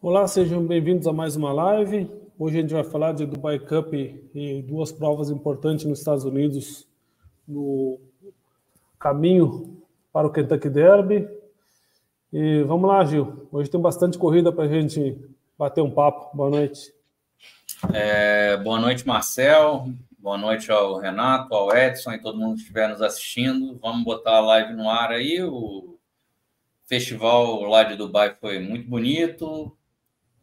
Olá, sejam bem-vindos a mais uma live. Hoje a gente vai falar de Dubai Cup e duas provas importantes nos Estados Unidos no caminho para o Kentucky Derby. E vamos lá, Gil. Hoje tem bastante corrida para a gente bater um papo. Boa noite. É, boa noite, Marcel. Boa noite ao Renato, ao Edson e todo mundo que estiver nos assistindo. Vamos botar a live no ar aí. O festival lá de Dubai foi muito bonito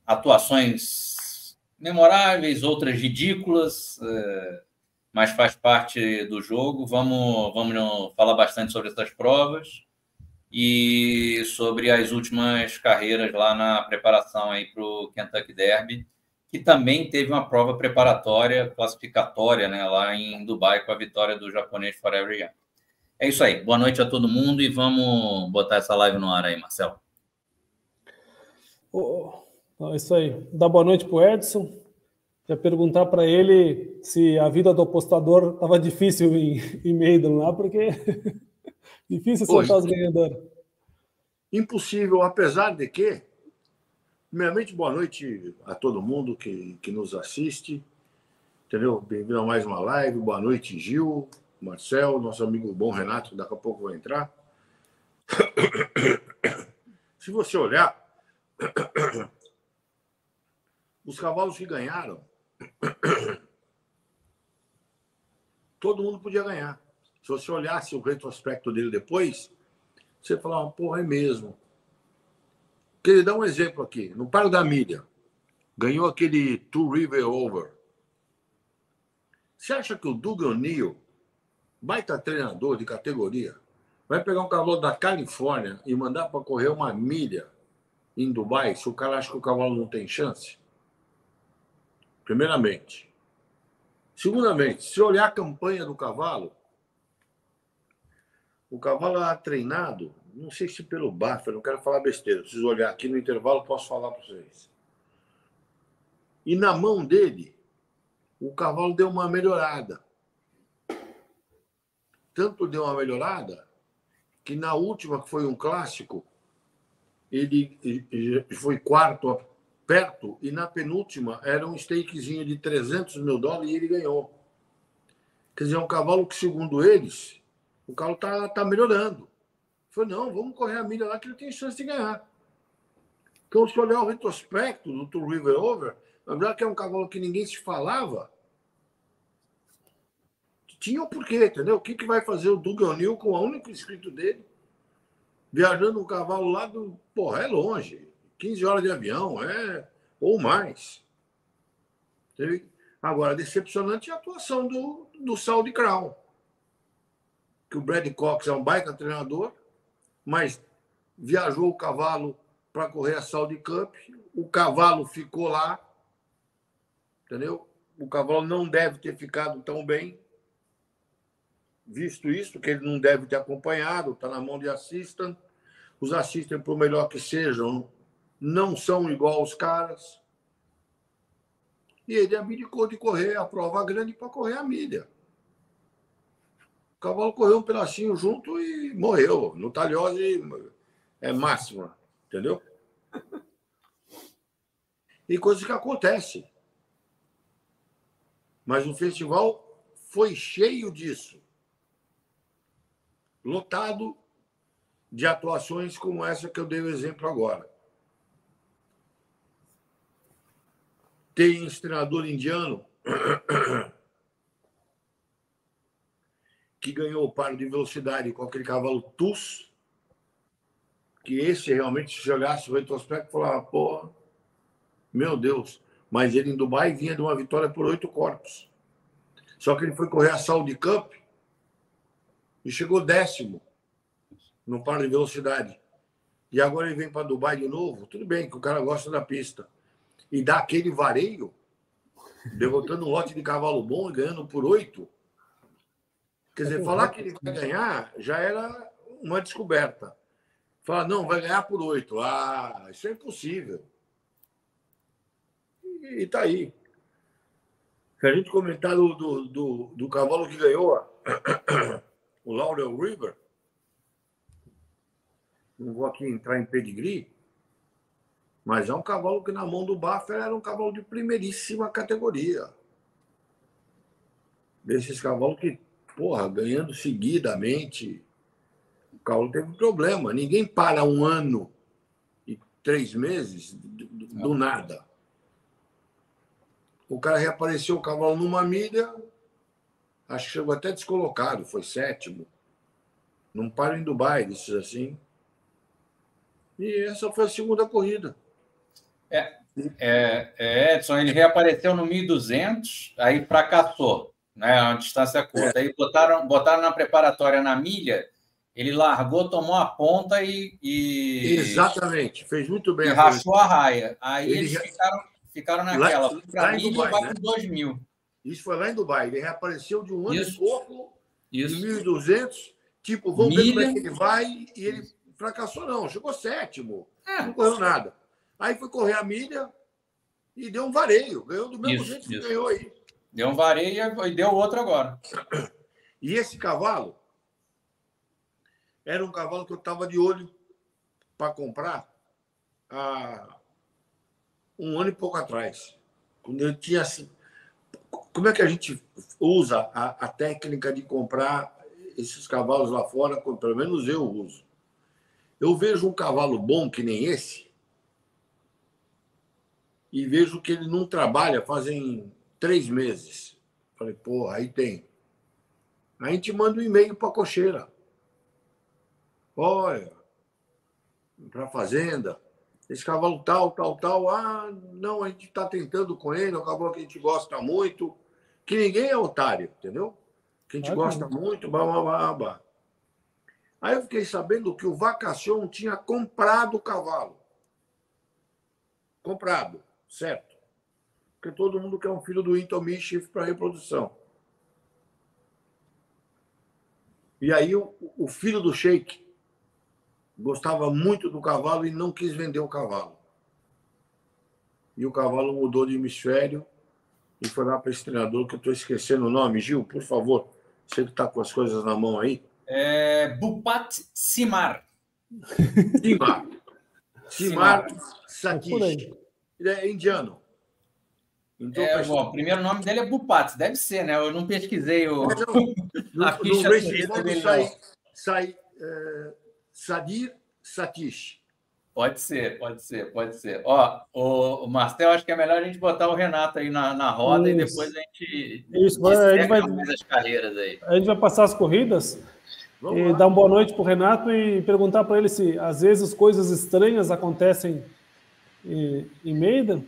atuações memoráveis, outras ridículas, é, mas faz parte do jogo. Vamos, vamos falar bastante sobre essas provas e sobre as últimas carreiras lá na preparação aí para o Kentucky Derby, que também teve uma prova preparatória, classificatória, né, lá em Dubai com a vitória do japonês Forever Young. É isso aí. Boa noite a todo mundo e vamos botar essa live no ar aí, Marcelo. Então, é isso aí. Dá boa noite para o Edson. Quer perguntar para ele se a vida do apostador estava difícil em, em Maiden lá, porque difícil soltar os ganhadores. Impossível, apesar de que, primeiramente, boa noite a todo mundo que, que nos assiste. Entendeu? Bem-vindo a mais uma live. Boa noite, Gil, Marcel, nosso amigo bom Renato, que daqui a pouco vai entrar. Se você olhar, os cavalos que ganharam, todo mundo podia ganhar. Se você olhasse o retrospecto dele depois, você falava, porra, é mesmo. Queria dar um exemplo aqui. No Paro da Mídia, ganhou aquele Two River Over. Você acha que o Doug O'Neill, baita treinador de categoria, vai pegar um cavalo da Califórnia e mandar para correr uma milha em Dubai se o cara acha que o cavalo não tem chance? Primeiramente. Segundamente, se olhar a campanha do cavalo, o cavalo é treinado, não sei se pelo Baffer, não quero falar besteira, preciso olhar aqui no intervalo, posso falar para vocês. E na mão dele, o cavalo deu uma melhorada. Tanto deu uma melhorada que na última, que foi um clássico, ele foi quarto perto, e na penúltima era um stakezinho de 300 mil dólares e ele ganhou. Quer dizer, é um cavalo que, segundo eles, o cavalo está tá melhorando. Falei, não, vamos correr a milha lá que ele tem chance de ganhar. Então, se olhar o retrospecto do Tour River Over, lembrar que é um cavalo que ninguém se falava, tinha o um porquê, entendeu? O que, que vai fazer o Doug O'Neill com o único inscrito dele, viajando um cavalo lá do. Porra, é longe. 15 horas de avião, é, ou mais. Agora, decepcionante é a atuação do, do Saudi Crown. Que o Brad Cox é um baita treinador, mas viajou o cavalo para correr a Saudi Cup, o cavalo ficou lá, entendeu? O cavalo não deve ter ficado tão bem, visto isso, que ele não deve ter acompanhado, está na mão de assistant. Os assistem, por melhor que sejam, não são igual aos caras. E ele abdicou de correr a prova grande para correr a milha. O cavalo correu um pedacinho junto e morreu. No talhose é máxima, entendeu? E coisas que acontecem. Mas o festival foi cheio disso. Lotado de atuações como essa que eu dei o exemplo agora. Tem treinador indiano que ganhou o par de velocidade com aquele cavalo Tus, que esse realmente, se olhasse o retrospecto, falava, pô, meu Deus. Mas ele em Dubai vinha de uma vitória por oito corpos. Só que ele foi correr a Saudi Cup e chegou décimo no par de velocidade. E agora ele vem para Dubai de novo. Tudo bem que o cara gosta da pista e dá aquele vareio, derrotando um lote de cavalo bom e ganhando por oito. Quer dizer, falar que ele vai ganhar já era uma descoberta. Falar, não, vai ganhar por oito. Ah, isso é impossível. E, está aí. Se a gente comentar do, do, do, do cavalo que ganhou o Laurel River, não vou aqui entrar em pedigree, Mas é um cavalo que, na mão do Baffer, era um cavalo de primeiríssima categoria. Desses cavalos que, porra, ganhando seguidamente, o cavalo teve problema. Ninguém para um ano e três meses do, do nada. O cara reapareceu o cavalo numa milha, acho que chegou até descolocado, foi sétimo. Não para em Dubai, disse assim. E essa foi a segunda corrida. É, é, é, Edson, ele reapareceu no 1.200, aí fracassou, né? Uma distância curta. É. Aí botaram, botaram na preparatória na milha, ele largou, tomou a ponta e. e Exatamente, fez muito bem. E a rachou a raia. Aí ele eles já... ficaram, ficaram naquela. Para mim, Dubai, vai né? 2 mil. Isso foi lá em Dubai. Ele reapareceu de um ano Isso. e pouco, Isso. de 1.200. Tipo, vamos milha. ver como é que ele vai. E ele fracassou, não. Chegou sétimo. É. Não correu nada. Aí foi correr a milha e deu um vareio. Ganhou do mesmo isso, jeito que isso. ganhou aí. Deu um vareio e deu outro agora. E esse cavalo era um cavalo que eu estava de olho para comprar há um ano e pouco atrás. Quando eu tinha assim. Como é que a gente usa a, a técnica de comprar esses cavalos lá fora? Pelo menos eu uso. Eu vejo um cavalo bom que nem esse, e vejo que ele não trabalha fazem três meses. Falei, pô, aí tem. Aí a gente manda um e-mail para a cocheira. Olha, para a fazenda, esse cavalo tal, tal, tal. Ah, não, a gente está tentando com ele, é um cavalo que a gente gosta muito. Que ninguém é otário, entendeu? Que a gente ah, gosta muito, blá, blá, blá, blá. Aí eu fiquei sabendo que o Vacacion tinha comprado o cavalo. Comprado certo? Porque todo mundo quer um filho do Winton Mischief para reprodução. E aí o, o filho do Sheik gostava muito do cavalo e não quis vender o cavalo. E o cavalo mudou de hemisfério e foi lá para esse treinador que eu estou esquecendo o nome. Gil, por favor, você que está com as coisas na mão aí. É, Bupat Simar. Simar. Simar Satish. Ele é indiano. Então, é, bom, o primeiro nome dele é Bupat, deve ser, né? Eu não pesquisei o. Não, a ficha no dele, sai, sai é, Sadir Satish. Pode ser, pode ser, pode ser. Ó, o, o Marcel, acho que é melhor a gente botar o Renato aí na, na roda Isso. e depois a gente. Isso, a gente vai. As carreiras aí. A gente vai passar as corridas. Vamos e lá. dar uma boa noite para o Renato e perguntar para ele se às vezes coisas estranhas acontecem em Meida,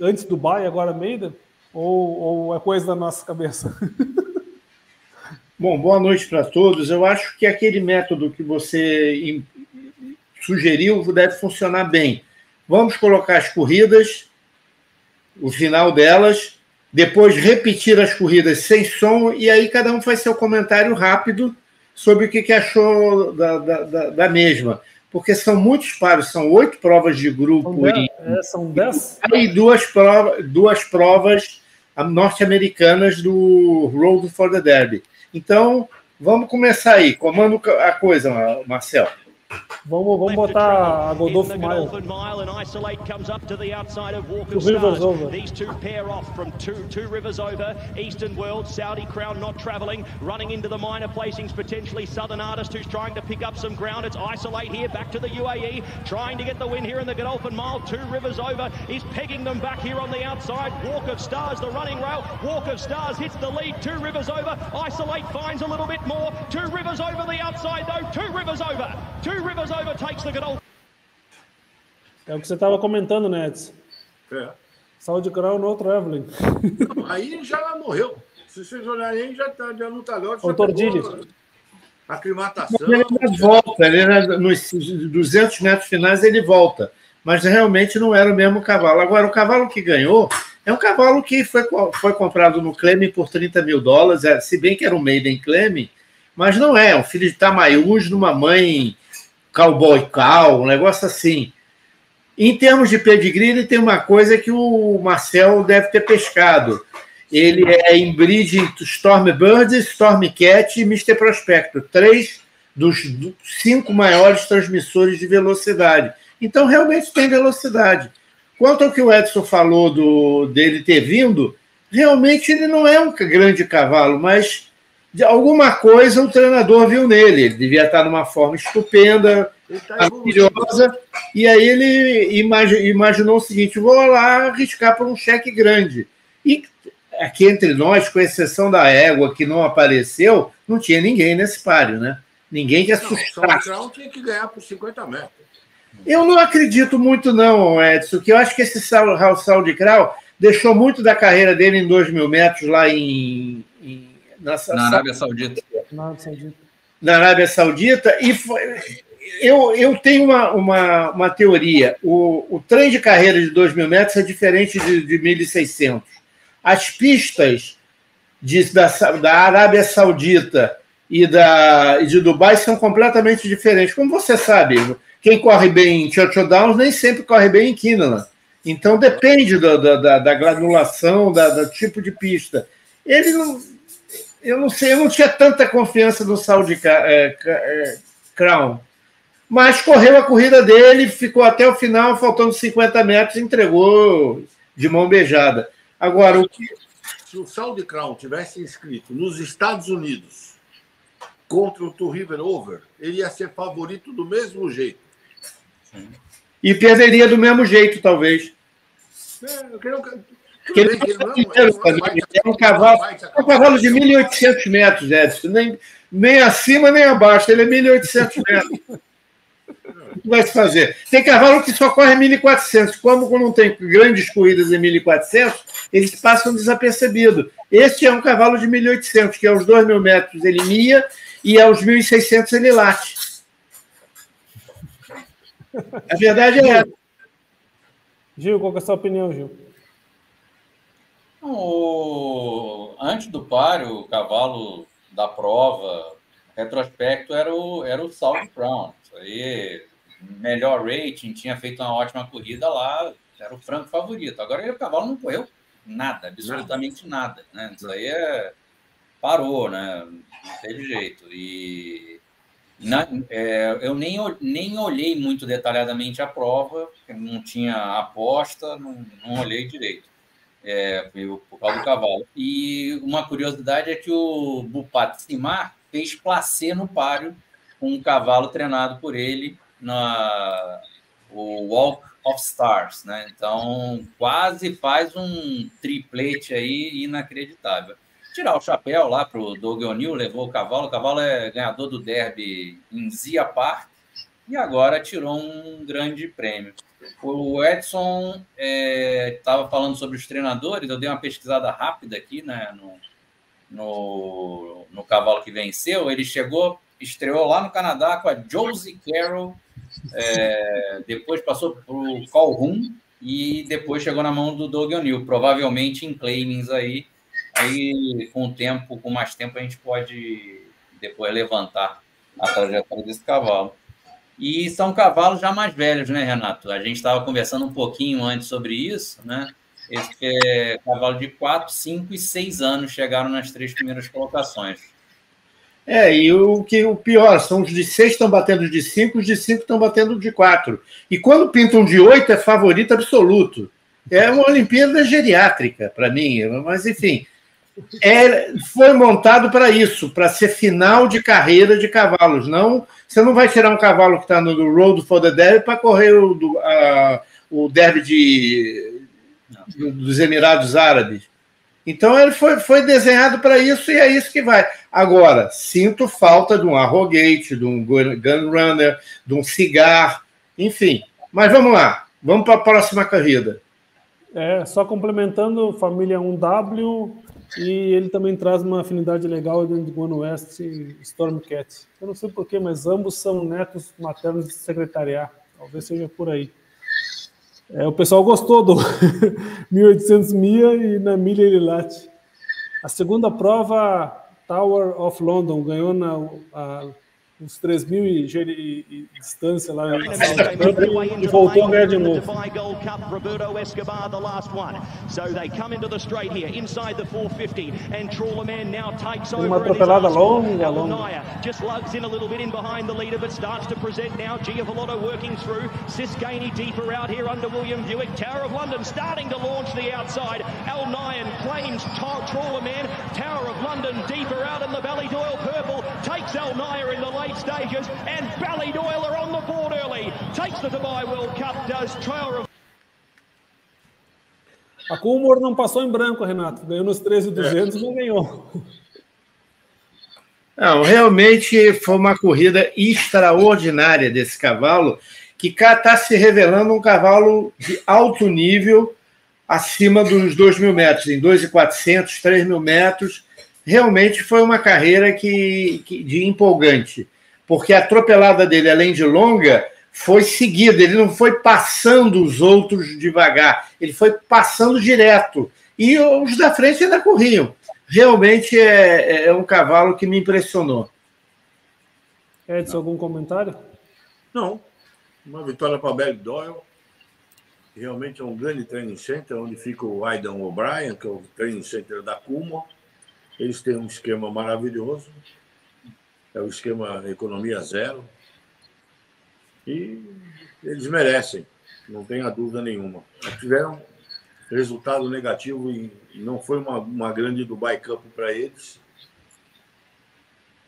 antes Dubai, agora Meida, ou, ou é coisa da nossa cabeça? Bom, boa noite para todos. Eu acho que aquele método que você sugeriu deve funcionar bem. Vamos colocar as corridas, o final delas, depois repetir as corridas sem som, e aí cada um faz seu comentário rápido sobre o que, achou da, da, da mesma porque são muitos pares, são oito provas de grupo. São dez? É, são dez? E duas, prova, duas provas norte-americanas do Road for the Derby. Então, vamos começar aí. Comando a coisa, Marcel. Vamos, vamos botar a Godolph Mile. Two rivers over. These two pair off from two, two rivers over. Eastern World, Saudi Crown not travelling. Running into the minor placings, potentially Southern Artist who's trying to pick up some ground. It's Isolate here, back to the UAE. Trying to get the win here in the Godolphin Mile. Two rivers over. He's pegging them back here on the outside. Walk of Stars, the running rail. Walk of Stars hits the lead. Two rivers over. Isolate finds a little bit more. Two rivers over the outside though. Two rivers over. Two Rivers overtakes the Godolphin. É o que você estava comentando, né, Edson? É. Saúde Crown no Traveling. Aí já morreu. Se vocês olharem, já, tá, já não está lá. O Tordilho. Aclimatação. Ele volta, ele era, nos 200 metros finais ele volta. Mas realmente não era o mesmo cavalo. Agora, o cavalo que ganhou é um cavalo que foi, foi comprado no Cleme por 30 mil dólares, é, se bem que era um Maiden Cleme, mas não é. É um filho de Tamaiús numa mãe cowboy cow, um negócio assim. Em termos de pedigree, ele tem uma coisa que o Marcel deve ter pescado. Ele é inbreed Stormbird, Stormcat e Mr. Prospector, três dos cinco maiores transmissores de velocidade. Então, realmente tem velocidade. Quanto ao que o Edson falou do, dele ter vindo, realmente ele não é um grande cavalo, mas de alguma coisa o treinador viu nele. Ele devia estar numa forma estupenda, tá maravilhosa, e aí ele imaginou o seguinte: vou lá arriscar por um cheque grande. E aqui entre nós, com exceção da égua que não apareceu, não tinha ninguém nesse páreo, né? Ninguém que assustasse. Não, o tinha que ganhar por 50 metros. Eu não acredito muito, não, Edson, que eu acho que esse Sal de Kral deixou muito da carreira dele em 2 mil metros lá em, em na, na Arábia Saudita. Na Arábia Saudita. Na Arábia Saudita, e foi, eu, eu tenho uma, uma, uma teoria. O, o trem de carreira de 2 mil metros é diferente de, de 1.600. As pistas de, da, da Arábia Saudita e da, e de Dubai são completamente diferentes. Como você sabe, quem corre bem em Churchill Downs nem sempre corre bem em Kinnaman. Então depende do, da, da, granulação, da, do tipo de pista. Ele não. Eu não sei, eu não tinha tanta confiança no Saudi é, é, Crown. Mas correu a corrida dele, ficou até o final, faltando 50 metros, entregou de mão beijada. Agora, o que. Se o Saudi Crown tivesse inscrito nos Estados Unidos contra o Two River Over, ele ia ser favorito do mesmo jeito. E perderia do mesmo jeito, talvez. É, eu quero... ele, ele, não, é um cavalo, é um cavalo de 1.800 metros, Edson. Nem, nem acima, nem abaixo. Ele é 1.800 metros. O que vai se fazer? Tem cavalo que só corre 1.400. Como não tem grandes corridas em 1.400, eles passam desapercebidos. Este é um cavalo de 1.800, que aos 2.000 metros ele mia e aos 1.600 ele late. A verdade é essa. Gil, qual é a sua opinião, Gil? O... Antes do páreo, o cavalo da prova, retrospecto, era o, era o South. Isso aí, melhor rating, tinha feito uma ótima corrida lá, era o franco favorito. Agora o cavalo não correu nada, absolutamente nada. Né? Isso aí é... parou, né? Não teve jeito. E na, é, eu nem, nem olhei muito detalhadamente a prova, não tinha aposta, não, não olhei direito, é, por causa do cavalo. E uma curiosidade é que o Bupat Simar fez placê no páreo com um cavalo treinado por ele na o Walk of Stars, né? Então quase faz um triplete aí inacreditável tirar o chapéu lá para o Doug O'Neill, levou o cavalo. O cavalo é ganhador do derby em Zia Park e agora tirou um grande prêmio. O Edson estava é, falando sobre os treinadores, eu dei uma pesquisada rápida aqui né, no, no, no cavalo que venceu. Ele chegou, estreou lá no Canadá com a Josie Carroll, é, depois passou para o Calhoun e depois chegou na mão do Doug O'Neill, provavelmente em claimings aí Aí, com o tempo, com mais tempo, a gente pode depois levantar a trajetória desse cavalo. E são cavalos já mais velhos, né, Renato? A gente estava conversando um pouquinho antes sobre isso, né? Esse é cavalo de 4, 5 e 6 anos chegaram nas três primeiras colocações. É, e o que o pior, são os de 6 estão batendo de 5, os de 5 estão batendo de 4. E quando pintam de 8 é favorito absoluto. É uma Olimpíada geriátrica para mim, mas enfim, é, foi montado para isso, para ser final de carreira de cavalos. Não, você não vai tirar um cavalo que está no Road for the Derby para correr o, do, a, o derby de, dos Emirados Árabes. Então ele foi, foi desenhado para isso e é isso que vai. Agora, sinto falta de um Arrogate, de um Gun Runner, de um Cigar, enfim. Mas vamos lá, vamos para a próxima corrida. É, só complementando, família 1W, e ele também traz uma afinidade legal dentro de Guano West e Stormcat. Eu não sei porquê, mas ambos são netos maternos de secretariar. Talvez seja por aí. É, o pessoal gostou do 1800 milha e na milha ele late. A segunda prova, Tower of London, ganhou na a uns 3 mil e, e, e distância lá e voltou a ganhar de novo. Roberto Escobar, the last one. So they come into the straight here, inside the 450, and Trawlerman now takes over. Uma atropelada longa, longa. Just lugs in a little bit in behind the leader, but starts to present now. Giavolotto working through. Deeper out here under William Buick. Tower of London starting to launch the outside. Al Nyan claims Trawlerman. Tower of London deeper out in the Ballydoyle purple. Takes Al Nyan in the late stages, and Ballydoyle are on the board early. Takes the Dubai World Cup, does of A Coolmore não passou em branco, Renato. Ganhou nos 13,200 e não ganhou. Não, realmente foi uma corrida extraordinária desse cavalo, que está se revelando um cavalo de alto nível, acima dos 2 mil metros, em 2,400, 3 mil metros. Realmente foi uma carreira que, que, de empolgante, porque a atropelada dele, além de longa, foi seguido, ele não foi passando os outros devagar, ele foi passando direto. E os da frente ainda corriam. Realmente é, é um cavalo que me impressionou. Edson, algum comentário? Não. Uma vitória para Belly Doyle. Realmente é um grande training center, onde fica o Aidan O'Brien, que é o training center da Kuma. Eles têm um esquema maravilhoso. É o esquema economia zero. E eles merecem, não tenha dúvida nenhuma. Tiveram resultado negativo e não foi uma, uma grande Dubai Cup para eles,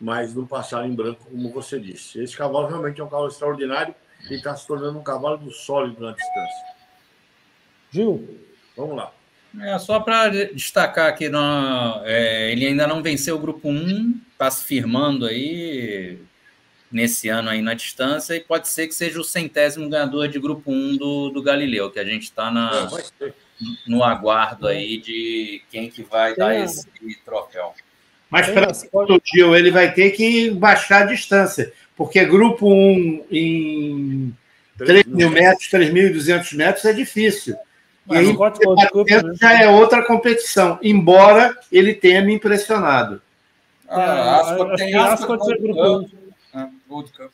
mas não passaram em branco, como você disse. Esse cavalo realmente é um cavalo extraordinário e está se tornando um cavalo sólido na distância. Gil? Vamos lá. É, só para destacar aqui, no, é, ele ainda não venceu o grupo 1, está se firmando aí, nesse ano aí na distância, e pode ser que seja o centésimo ganhador de grupo 1 do, do Galileu, que a gente está é, no aguardo aí de quem que vai dar é. esse troféu. Mas para o Gil, ele vai ter que baixar a distância, porque grupo 1 em 3 mil metros, 3.200 metros é difícil. E aí, né? já é outra competição, embora ele tenha me impressionado. Ah, Ascot tem Ascot é grupo 1. Gold Cup.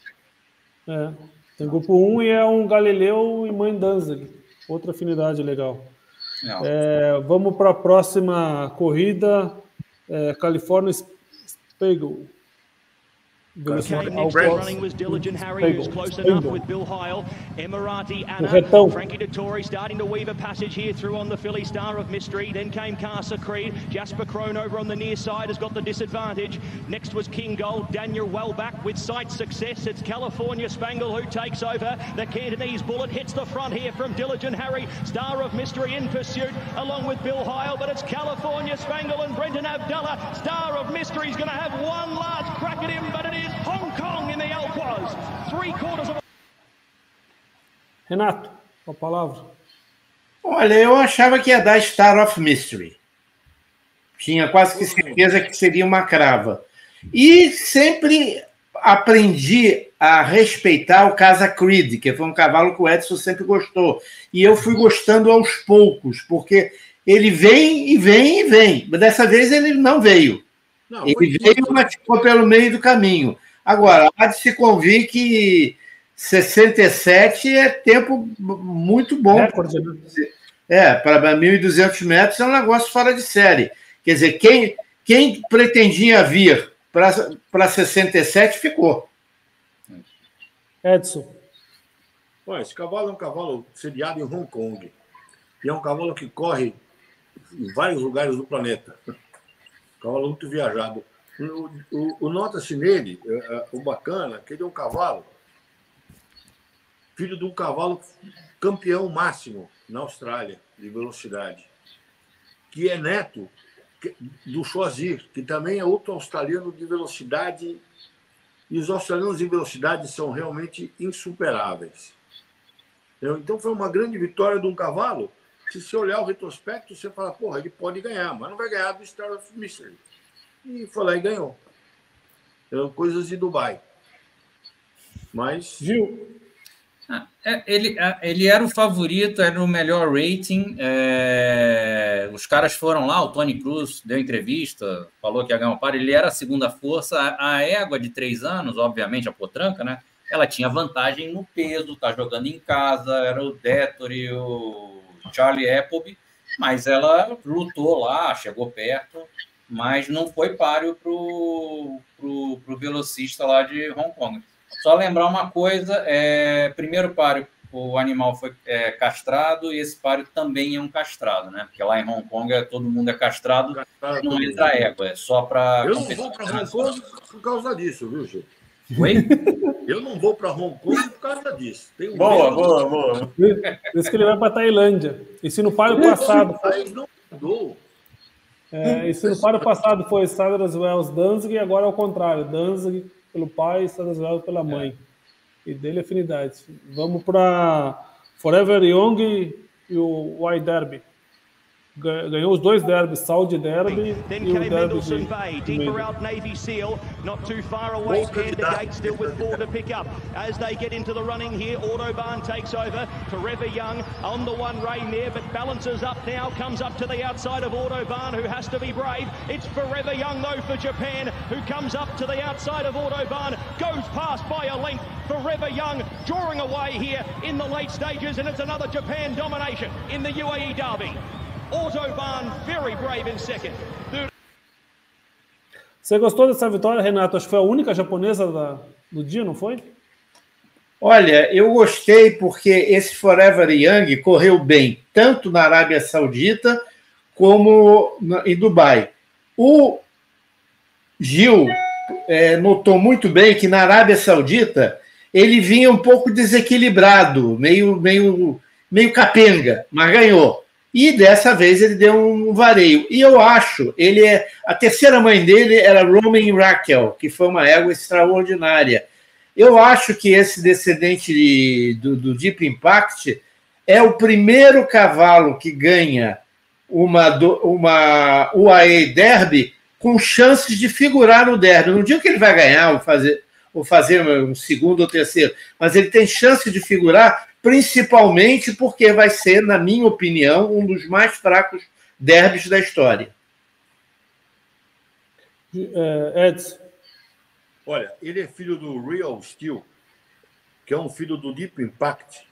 É, tem grupo 1 e é um Galileu e Mãe Danzig. Outra afinidade legal. É, vamos para a próxima corrida. É, California Spiegel. Okay, next running was Diligent Harry, who's close enough with Bill Heil. Emirati Anna, Frankie Dettori starting to weave a passage here through on the Philly Star of Mystery. Then came Casa Creed. Jasper Crone over on the near side has got the disadvantage. Next was King Gold. Daniel Wellback with sight success. It's California Spangle who takes over. The Cantonese Bullet hits the front here from Diligent Harry. Star of Mystery in pursuit along with Bill Heil. But it's California Spangle and Brendan Abdallah. Star of Mystery is going to have one last crack at him, but it is Hong Kong in the. Three quarters of... Renato, a palavra. Olha, eu achava que ia dar Star of Mystery. Tinha quase que certeza que seria uma crava. E sempre aprendi a respeitar o Casa Creed, que foi um cavalo que o Edson sempre gostou. E eu fui gostando aos poucos, porque ele vem e vem e vem. Mas dessa vez ele não veio. Não, ele veio, mas ficou pelo meio do caminho. Agora, há de se convir que 67 é tempo muito bom. Né? É, para 1.200 metros é um negócio fora de série. Quer dizer, quem, quem pretendia vir para 67 ficou. Edson. Olha, esse cavalo é um cavalo sediado em Hong Kong. E é um cavalo que corre em vários lugares do planeta. Cavalo muito viajado. O, o, o nota-se nele, é, é, o bacana, que ele é um cavalo, filho de um cavalo campeão máximo na Austrália de velocidade, que é neto do Schwazir, que também é outro australiano de velocidade. E os australianos de velocidade são realmente insuperáveis. Então foi uma grande vitória de um cavalo. Se você olhar o retrospecto, você fala, porra, ele pode ganhar, mas não vai ganhar do Star of Mystery e foi lá e ganhou. Eram coisas de Dubai. Mas. Gil. Ah, é, ele, ah, ele era o favorito, era o melhor rating. É... Os caras foram lá, o Tony Cruz deu entrevista, falou que ia ganhar um par. Ele era a segunda força. A, égua de três anos, obviamente, a potranca, né? Ela tinha vantagem no peso, tá jogando em casa, era o e o Charlie Appleby, mas ela lutou lá, chegou perto, mas não foi páreo pro, pro, pro velocista lá de Hong Kong. Só lembrar uma coisa: é, primeiro páreo, o animal foi é, castrado e esse páreo também é um castrado, né? Porque lá em Hong Kong é, todo mundo é castrado, castrado não entra égua, é só para. Eu não vou para Hong Kong por causa disso, viu, Chico? Oi? Eu não vou para Hong Kong por causa disso. Tenho boa, boa, boa. Por isso que ele vai para Tailândia. E se no páreo passado. Não mudou. É, e se no páreo passado foi Sadras Wells Danzig, agora é o contrário. Danzig pelo pai e Sadras Wells pela mãe. É. E dele afinidade. Vamos para Forever Young e o White Derby ganhou os dois derbys, Saudi Derby e o derby de, Bay, deeper out Navy Seal, not too far away, Gate still with four to pick up. As they get into the running here, Autobahn takes over, Forever Young on the one rein there, but balances up now, comes up to the outside of Autobahn, who has to be brave. It's Forever Young though for Japan, who comes up to the outside of Autobahn, goes past by a length. Forever Young drawing away here in the late stages, and it's another Japan domination in the UAE Derby. Autobahn very brave in second. Você gostou dessa vitória, Renato? Acho que foi a única japonesa da, do dia, não foi? Olha, eu gostei porque esse Forever Young correu bem, tanto na Arábia Saudita como em Dubai. O Gil é, notou muito bem que na Arábia Saudita ele vinha um pouco desequilibrado, meio, meio, meio capenga, mas ganhou. E dessa vez ele deu um vareio. E eu acho, ele é. A terceira mãe dele era Roman Raquel, que foi uma égua extraordinária. Eu acho que esse descendente de, do, do Deep Impact é o primeiro cavalo que ganha uma, uma UAE Derby com chances de figurar no Derby. Não digo que ele vai ganhar ou fazer, ou fazer um segundo ou terceiro, mas ele tem chance de figurar principalmente porque vai ser, na minha opinião, um dos mais fracos derbys da história. É, Edson. Olha, ele é filho do Real Steel, que é um filho do Deep Impact,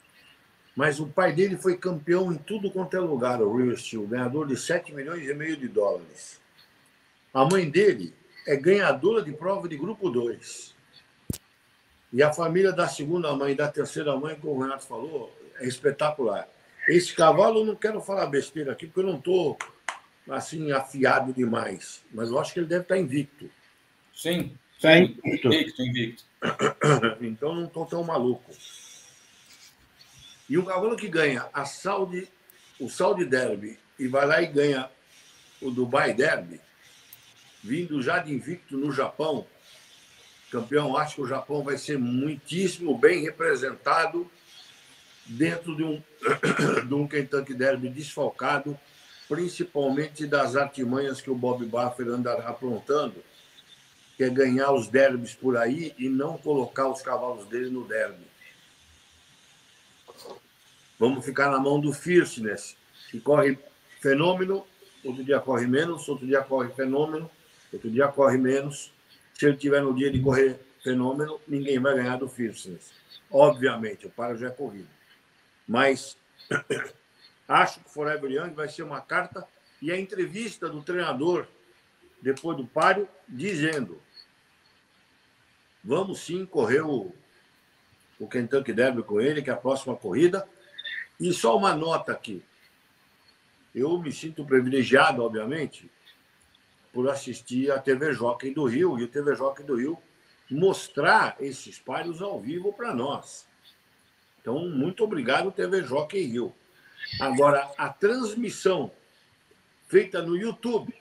mas o pai dele foi campeão em tudo quanto é lugar, o Real Steel, ganhador de 7 milhões e meio de dólares. A mãe dele é ganhadora de prova de grupo 2. E a família da segunda mãe e da terceira mãe, como o Renato falou, é espetacular. Esse cavalo, eu não quero falar besteira aqui, porque eu não estou assim, afiado demais. Mas eu acho que ele deve estar invicto. Sim, está invicto. invicto, invicto. Então não estou tão maluco. E o cavalo que ganha a Saudi, o Saudi Derby e vai lá e ganha o Dubai Derby, vindo já de invicto no Japão, campeão, acho que o Japão vai ser muitíssimo bem representado dentro de um, de um Kentucky Derby desfalcado, principalmente das artimanhas que o Bob Buffer andará aprontando, que é ganhar os derbys por aí e não colocar os cavalos dele no derby. Vamos ficar na mão do Fierceness, que corre fenômeno, outro dia corre menos, outro dia corre fenômeno, outro dia corre menos se ele tiver no dia de correr fenômeno, ninguém vai ganhar do Fierceness. Obviamente, o paro já é corrido. Mas acho que o Forever Young vai ser uma carta e a entrevista do treinador depois do páreo dizendo vamos sim correr o, o Kentucky Derby com ele, que é a próxima corrida. E só uma nota aqui. Eu me sinto privilegiado, obviamente, por assistir a TV Jockey do Rio e o TV Jockey do Rio mostrar esses páreos ao vivo para nós. Então, muito obrigado, TV Jockey Rio. Agora, a transmissão feita no YouTube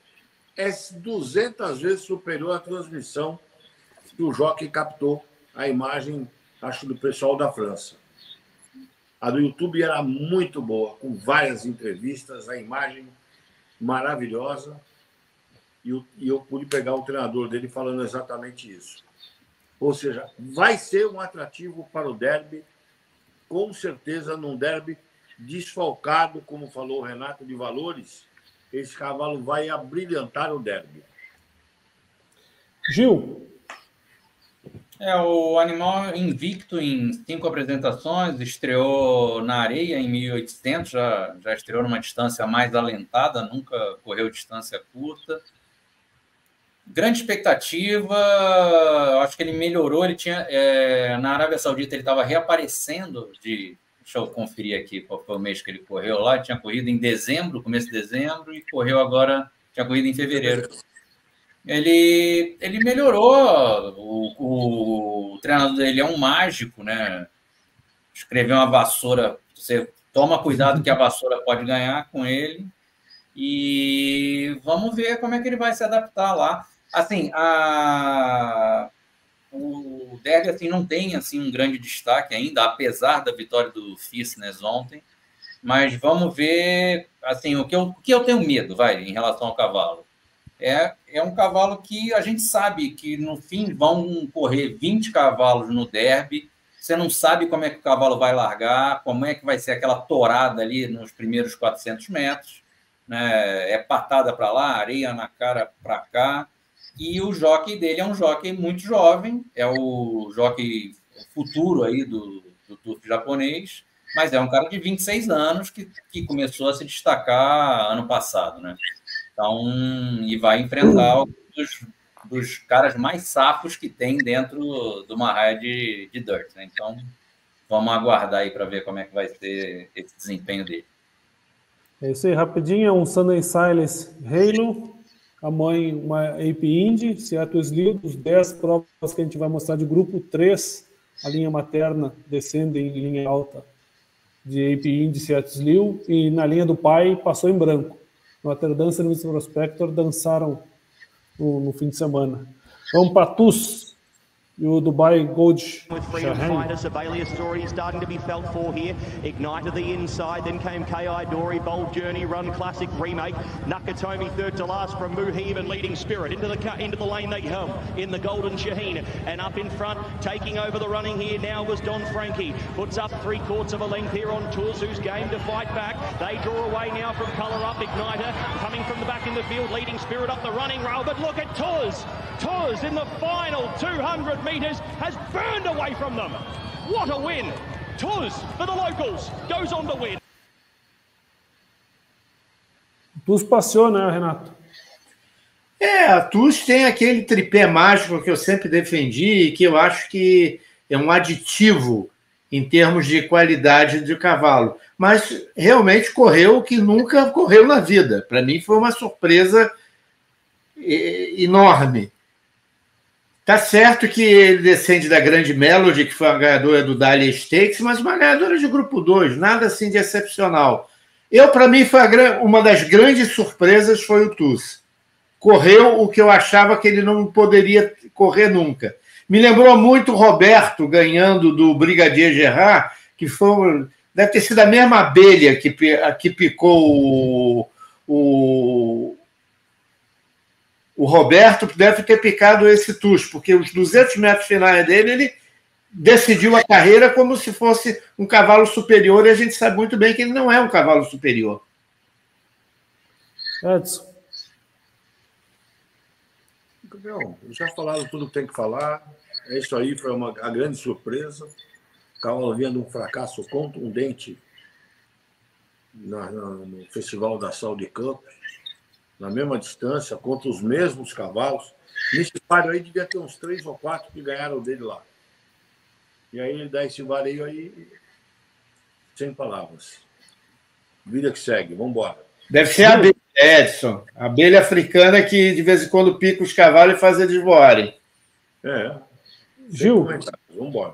é 200 vezes superior à transmissão que o Jockey captou a imagem, acho, do pessoal da França. A do YouTube era muito boa, com várias entrevistas, a imagem maravilhosa e, eu, e eu pude pegar o treinador dele falando exatamente isso. Ou seja, vai ser um atrativo para o derby com certeza, num derby desfalcado, como falou o Renato, de valores, esse cavalo vai abrilhantar o derby. Gil. É, o animal invicto em cinco apresentações, estreou na areia em 1800, já, já estreou numa distância mais alentada, nunca correu distância curta. Grande expectativa, acho que ele melhorou. Ele tinha é, na Arábia Saudita ele estava reaparecendo de Deixa eu conferir aqui qual foi o mês que ele correu lá. Tinha corrido em dezembro, começo de dezembro, e correu agora, tinha corrido em fevereiro. Ele, ele melhorou. O, o treinador dele é um mágico, né? Escreveu uma vassoura. Você toma cuidado que a vassoura pode ganhar com ele. E vamos ver como é que ele vai se adaptar lá. Assim, a, o derby assim, não tem assim, um grande destaque ainda, apesar da vitória do Fitness ontem. Mas vamos ver assim, o, que eu, o que eu tenho medo, vai, em relação ao cavalo. É, é um cavalo que a gente sabe que no fim vão correr 20 cavalos no derby. Você não sabe como é que o cavalo vai largar, como é que vai ser aquela torada ali nos primeiros 400 metros. Né? É patada para lá, areia na cara para cá. E o jockey dele é um jockey muito jovem, é o jockey futuro aí do, do turf japonês, mas é um cara de 26 anos que, que começou a se destacar ano passado, né? Então, e vai enfrentar um dos, dos caras mais safos que tem dentro de uma raia de, de dirt, né? Então, vamos aguardar aí para ver como é que vai ser esse desempenho dele. É isso aí, rapidinho, um Sunday Silence Halo, a mãe uma AP Indy, Seattle dos 10 provas que a gente vai mostrar de grupo 3, a linha materna descendo em linha alta de AP Indy, Seattle Slew, e na linha do pai passou em branco. Notre Dame e Miss Prospector dançaram no, no fim de semana. Vamos para e o Dubai Gold With freedom fighter, Sibelius story starting to be felt for here. Ignite to the inside, then came K.I. Dory, Bold Journey, Run Classic Remake. Nakatomi third to last from Muhib and leading Spirit. Into the cut, into the lane they come in the Golden Shaheen. And up in front, taking over the running here now was Don Frankie. Puts up three quarters of a length here on Tours, who's game to fight back. They draw away now from Colour Up, Igniter. Coming from the back in the field, leading Spirit up the running rail. But look at Tours. Tours in the final 200 metres has burned away from them. What a win! Tours for the locals goes on to win. Tuz passeou, né, Renato? É, a Tuz tem aquele tripé mágico que eu sempre defendi e que eu acho que é um aditivo em termos de qualidade de cavalo. Mas realmente correu o que nunca correu na vida. Para mim foi uma surpresa enorme. Tá certo que ele descende da grande Melody, que foi a ganhadora do Dahlia Stakes, mas uma ganhadora de grupo 2, nada assim de excepcional. Eu, para mim, foi uma das grandes surpresas foi o Tuss. Correu o que eu achava que ele não poderia correr nunca. Me lembrou muito o Roberto ganhando do Brigadier Gerard, que foi, deve ter sido a mesma abelha que, que picou o, o, o Roberto deve ter picado esse tucho, porque os 200 metros finais dele, ele decidiu a carreira como se fosse um cavalo superior, e a gente sabe muito bem que ele não é um cavalo superior. Edson. Gabriel, já falaram tudo que tem que falar. É isso aí, foi uma a grande surpresa. O cavalo vinha de um fracasso contundente na, na, no Festival da Sal de Campos na mesma distância, contra os mesmos cavalos. Nesse páreo aí devia ter uns três ou quatro que ganharam dele lá. E aí ele dá esse vareio aí, sem palavras. Vida que segue, vamos embora. Deve ser a abelha, Edson. A abelha africana que de vez em quando pica os cavalos e faz eles voarem. É. Gil. Vamos embora.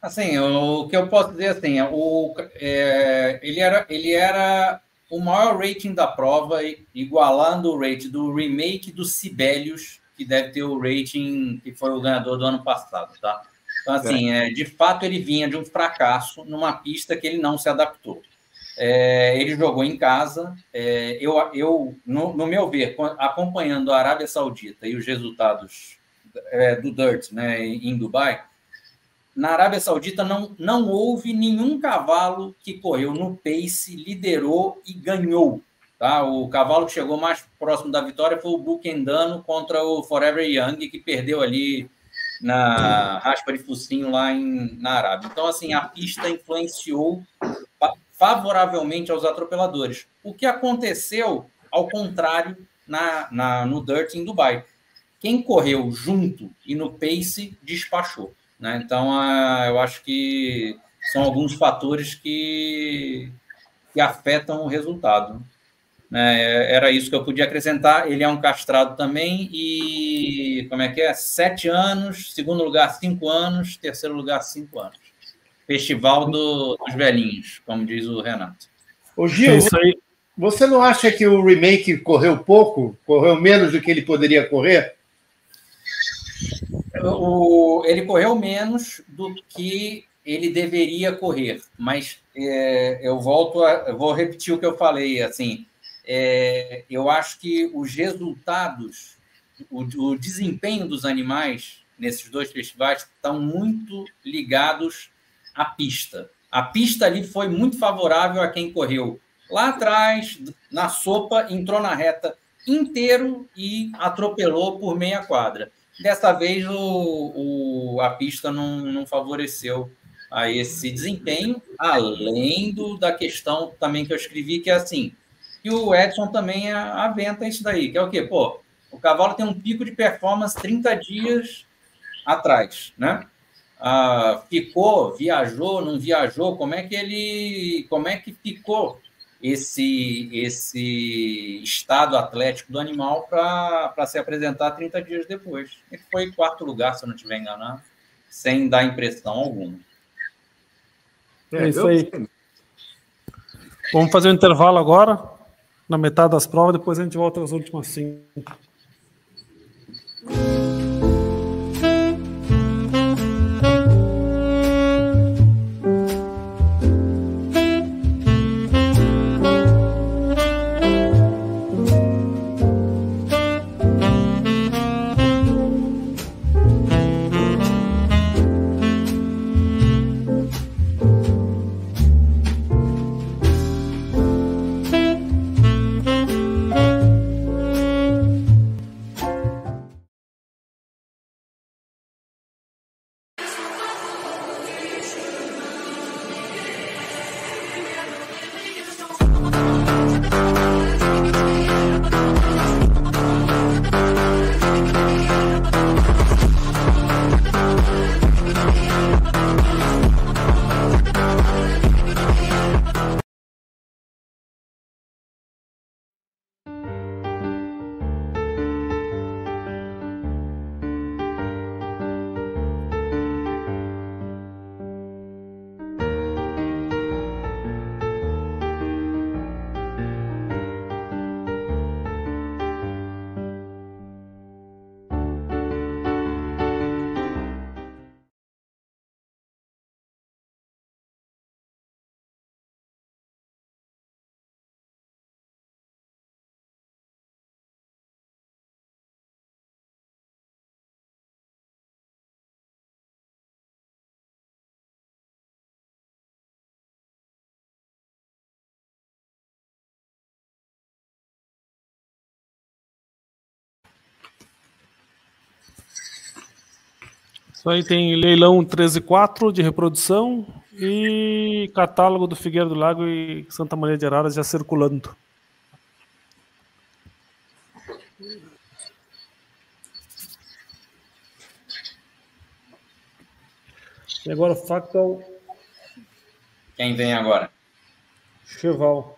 Assim, o que eu posso dizer assim, o, é, ele, era, ele era o maior rating da prova, igualando o rate do remake do Sibelius, que deve ter o rating que foi o ganhador do ano passado, tá? Então, assim, é. É, de fato, ele vinha de um fracasso numa pista que ele não se adaptou. É, ele jogou em casa. É, eu, eu no, no, meu ver, acompanhando a Arábia Saudita e os resultados é, do Dirt né, em Dubai, na Arábia Saudita não, não houve nenhum cavalo que correu no pace, liderou e ganhou. Tá? O cavalo que chegou mais próximo da vitória foi o Bukendano contra o Forever Young, que perdeu ali na raspa de focinho lá em, na Arábia. Então, assim, a pista influenciou favoravelmente aos atropeladores. O que aconteceu, ao contrário, na, na, no Dirt em Dubai. Quem correu junto e no pace despachou. Né? Então, eu acho que são alguns fatores que, que afetam o resultado. Né? Era isso que eu podia acrescentar. Ele é um castrado também e como é que é? Sete anos, segundo lugar, cinco anos, terceiro lugar, cinco anos. Festival do, dos velhinhos, como diz o Renato. Ô Gil, é isso aí. você não acha que o remake correu pouco? Correu menos do que ele poderia correr? O, ele correu menos do que ele deveria correr, mas é, eu volto a, eu vou repetir o que eu falei, assim, é, eu acho que os resultados, o, o, desempenho dos animais nesses dois festivais estão muito ligados à pista. A pista ali foi muito favorável a quem correu lá atrás, na sopa, entrou na reta inteiro e atropelou por meia quadra. Dessa vez o, o, a pista não, não favoreceu a esse desempenho, além do, da questão também que eu escrevi, que é assim, que o Edson também aventa isso daí, que é o quê? Pô, o cavalo tem um pico de performance 30 dias atrás, né? Ah, ficou, viajou, não viajou, como é que ele, como é que ficou esse, esse estado atlético do animal para se apresentar 30 dias depois. Ele foi em quarto lugar, se eu não estiver enganado, sem dar impressão alguma. É, é isso aí. Vamos fazer um intervalo agora, na metade das provas, depois a gente volta às últimas cinco. Isso aí tem leilão 13.4 de reprodução e catálogo do Figueira do Lago e Santa Maria de Araras já circulando. E agora o Factal. Quem vem agora? Cheval.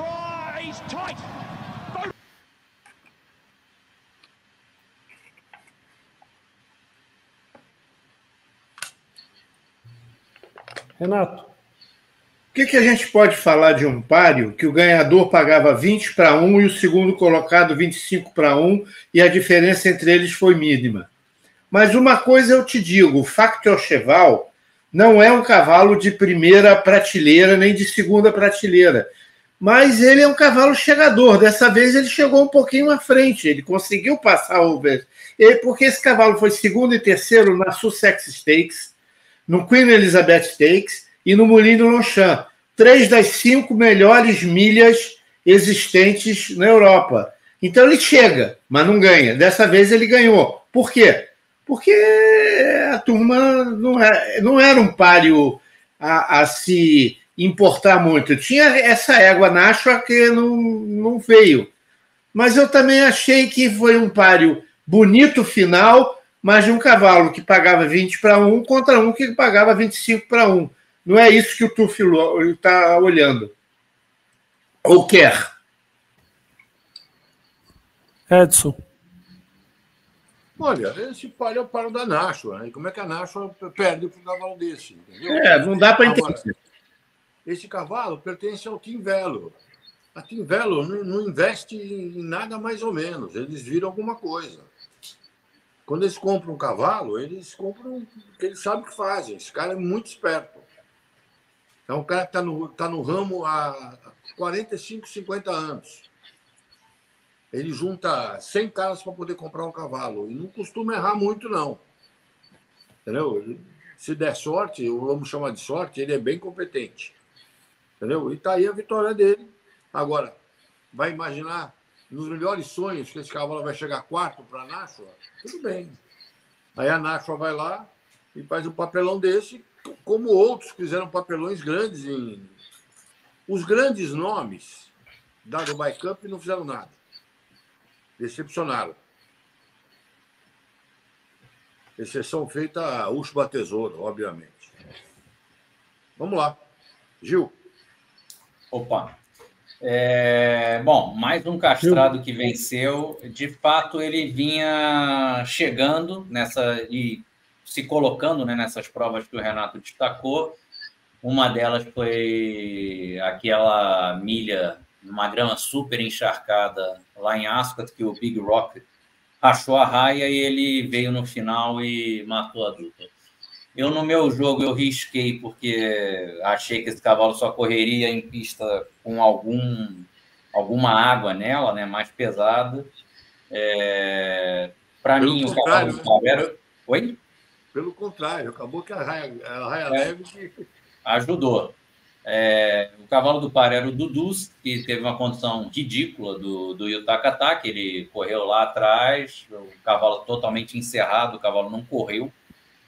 Tries tight. Renato. O que, que a gente pode falar de um páreo que o ganhador pagava 20 para 1 e o segundo colocado 25 para 1 e a diferença entre eles foi mínima? Mas uma coisa eu te digo: o Factor Cheval não é um cavalo de primeira prateleira nem de segunda prateleira. Mas ele é um cavalo chegador. Dessa vez ele chegou um pouquinho à frente. Ele conseguiu passar o. Porque esse cavalo foi segundo e terceiro na Sussex Stakes, no Queen Elizabeth Stakes e no Molino Longchamp. Três das cinco melhores milhas existentes na Europa. Então ele chega, mas não ganha. Dessa vez ele ganhou. Por quê? Porque a turma não era, é, não era um páreo a, a se importar muito. Tinha essa égua Nashua que não, não veio. Mas eu também achei que foi um páreo bonito final, mas de um cavalo que pagava 20 para um contra um que pagava 25 para um. Não é isso que o Tufilo está olhando. Ou quer. Edson. Olha, esse palho é o paro da Nashua. Né? Como é que a Nashua perde para um cavalo desse? Entendeu? É, não dá para entender. Esse cavalo pertence ao Tim Velo. A Tim Velo não, investe em nada mais ou menos. Eles viram alguma coisa. Quando eles compram um cavalo, eles compram porque eles sabem o que fazem. Esse cara é muito esperto. É um cara que está no, tá no ramo há 45, 50 anos. Ele junta 100 caras para poder comprar um cavalo. E não costuma errar muito, não. Entendeu? Se der sorte, vamos chamar de sorte, ele é bem competente. Entendeu? E está aí a vitória dele. Agora, vai imaginar nos melhores sonhos que esse cavalo vai chegar quarto para a Nashua? Tudo bem. Aí a Nashua vai lá e faz um papelão desse como outros fizeram papelões grandes em. Os grandes nomes da Dubai Cup não fizeram nada. Decepcionaram. Exceção feita a Ushba Tesouro, obviamente. Vamos lá. Gil. Opa. É, bom, mais um castrado que venceu. De fato, ele vinha chegando nessa e se colocando né, nessas provas que o Renato destacou. Uma delas foi aquela milha numa grama super encharcada lá em Ascot, que o Big Rock achou a raia e ele veio no final e matou a dupla. Eu, no meu jogo, eu risquei porque achei que esse cavalo só correria em pista com algum, alguma água nela, né, mais pesada. É... Para mim, o cavalo do era... Oi? Pelo contrário, acabou que a raia, a raia é, leve que... ajudou. É, o cavalo do par era o Dudus, que teve uma condição ridícula do, do Yutakata, que ele correu lá atrás, o cavalo totalmente encerrado, o cavalo não correu,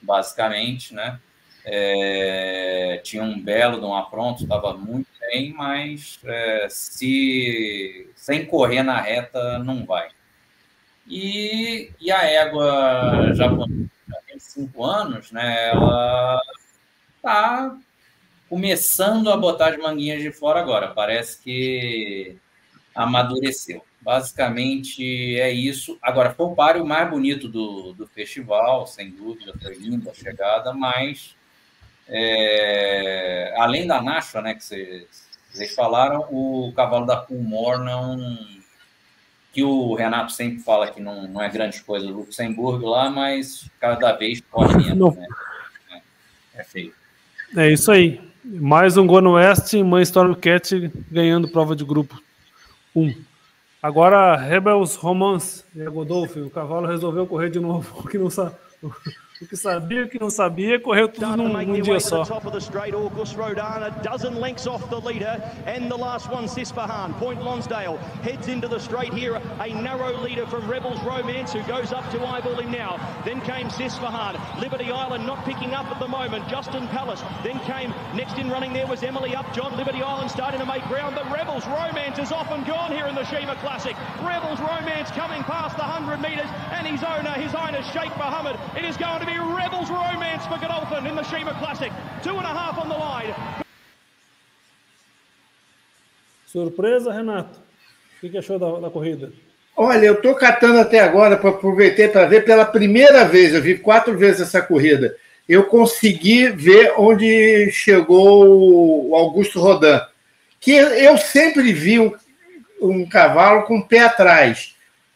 basicamente, né? É, tinha um belo de um apronto, estava muito bem, mas é, se sem correr na reta não vai. E, e a égua japonesa cinco anos, né, ela está começando a botar as manguinhas de fora agora. Parece que amadureceu. Basicamente é isso. Agora, foi o páreo mais bonito do, do festival, sem dúvida, foi linda a chegada, mas é, além da Nashua, né, que vocês, vocês falaram, o cavalo da Pulmor não que o Renato sempre fala que não, não é grande coisa do Luxemburgo lá, mas cada vez corre menos, né? É, é feio. É isso aí. Mais um gol no Oeste, Mãe Stormcat ganhando prova de grupo 1. Um. Agora, Rebels Romance, e Godolphin, o cavalo resolveu correr de novo, que não sabe. O que sabia, o que não sabia, correu tudo num, num dia só. Top of the straight, August Rodin, a dozen lengths off the leader, and the last one, Sisfahan. Point Lonsdale heads into the straight here. A narrow leader from Rebels Romance, who goes up to eyeball him now. Then came Sisfahan. Liberty Island not picking up at the moment. Justin Palace. Then came next in running there was Emily Upjohn. Liberty Island starting to make ground, but Rebels Romance is off and gone here in the Shima Classic. Rebels Romance coming past the 100 metres, and his owner, His Highness Sheikh Mohammed. It is going to be Rebels Romance for Godolphin in the Shima Classic. Two and a half on the line. Surpresa, Renato? O que achou da, da corrida? Olha, eu estou catando até agora para aproveitar para ver pela primeira vez. Eu vi quatro vezes essa corrida. eu consegui ver onde chegou o Augusto Rodan, que eu sempre vi um, um cavalo com o pé atrás.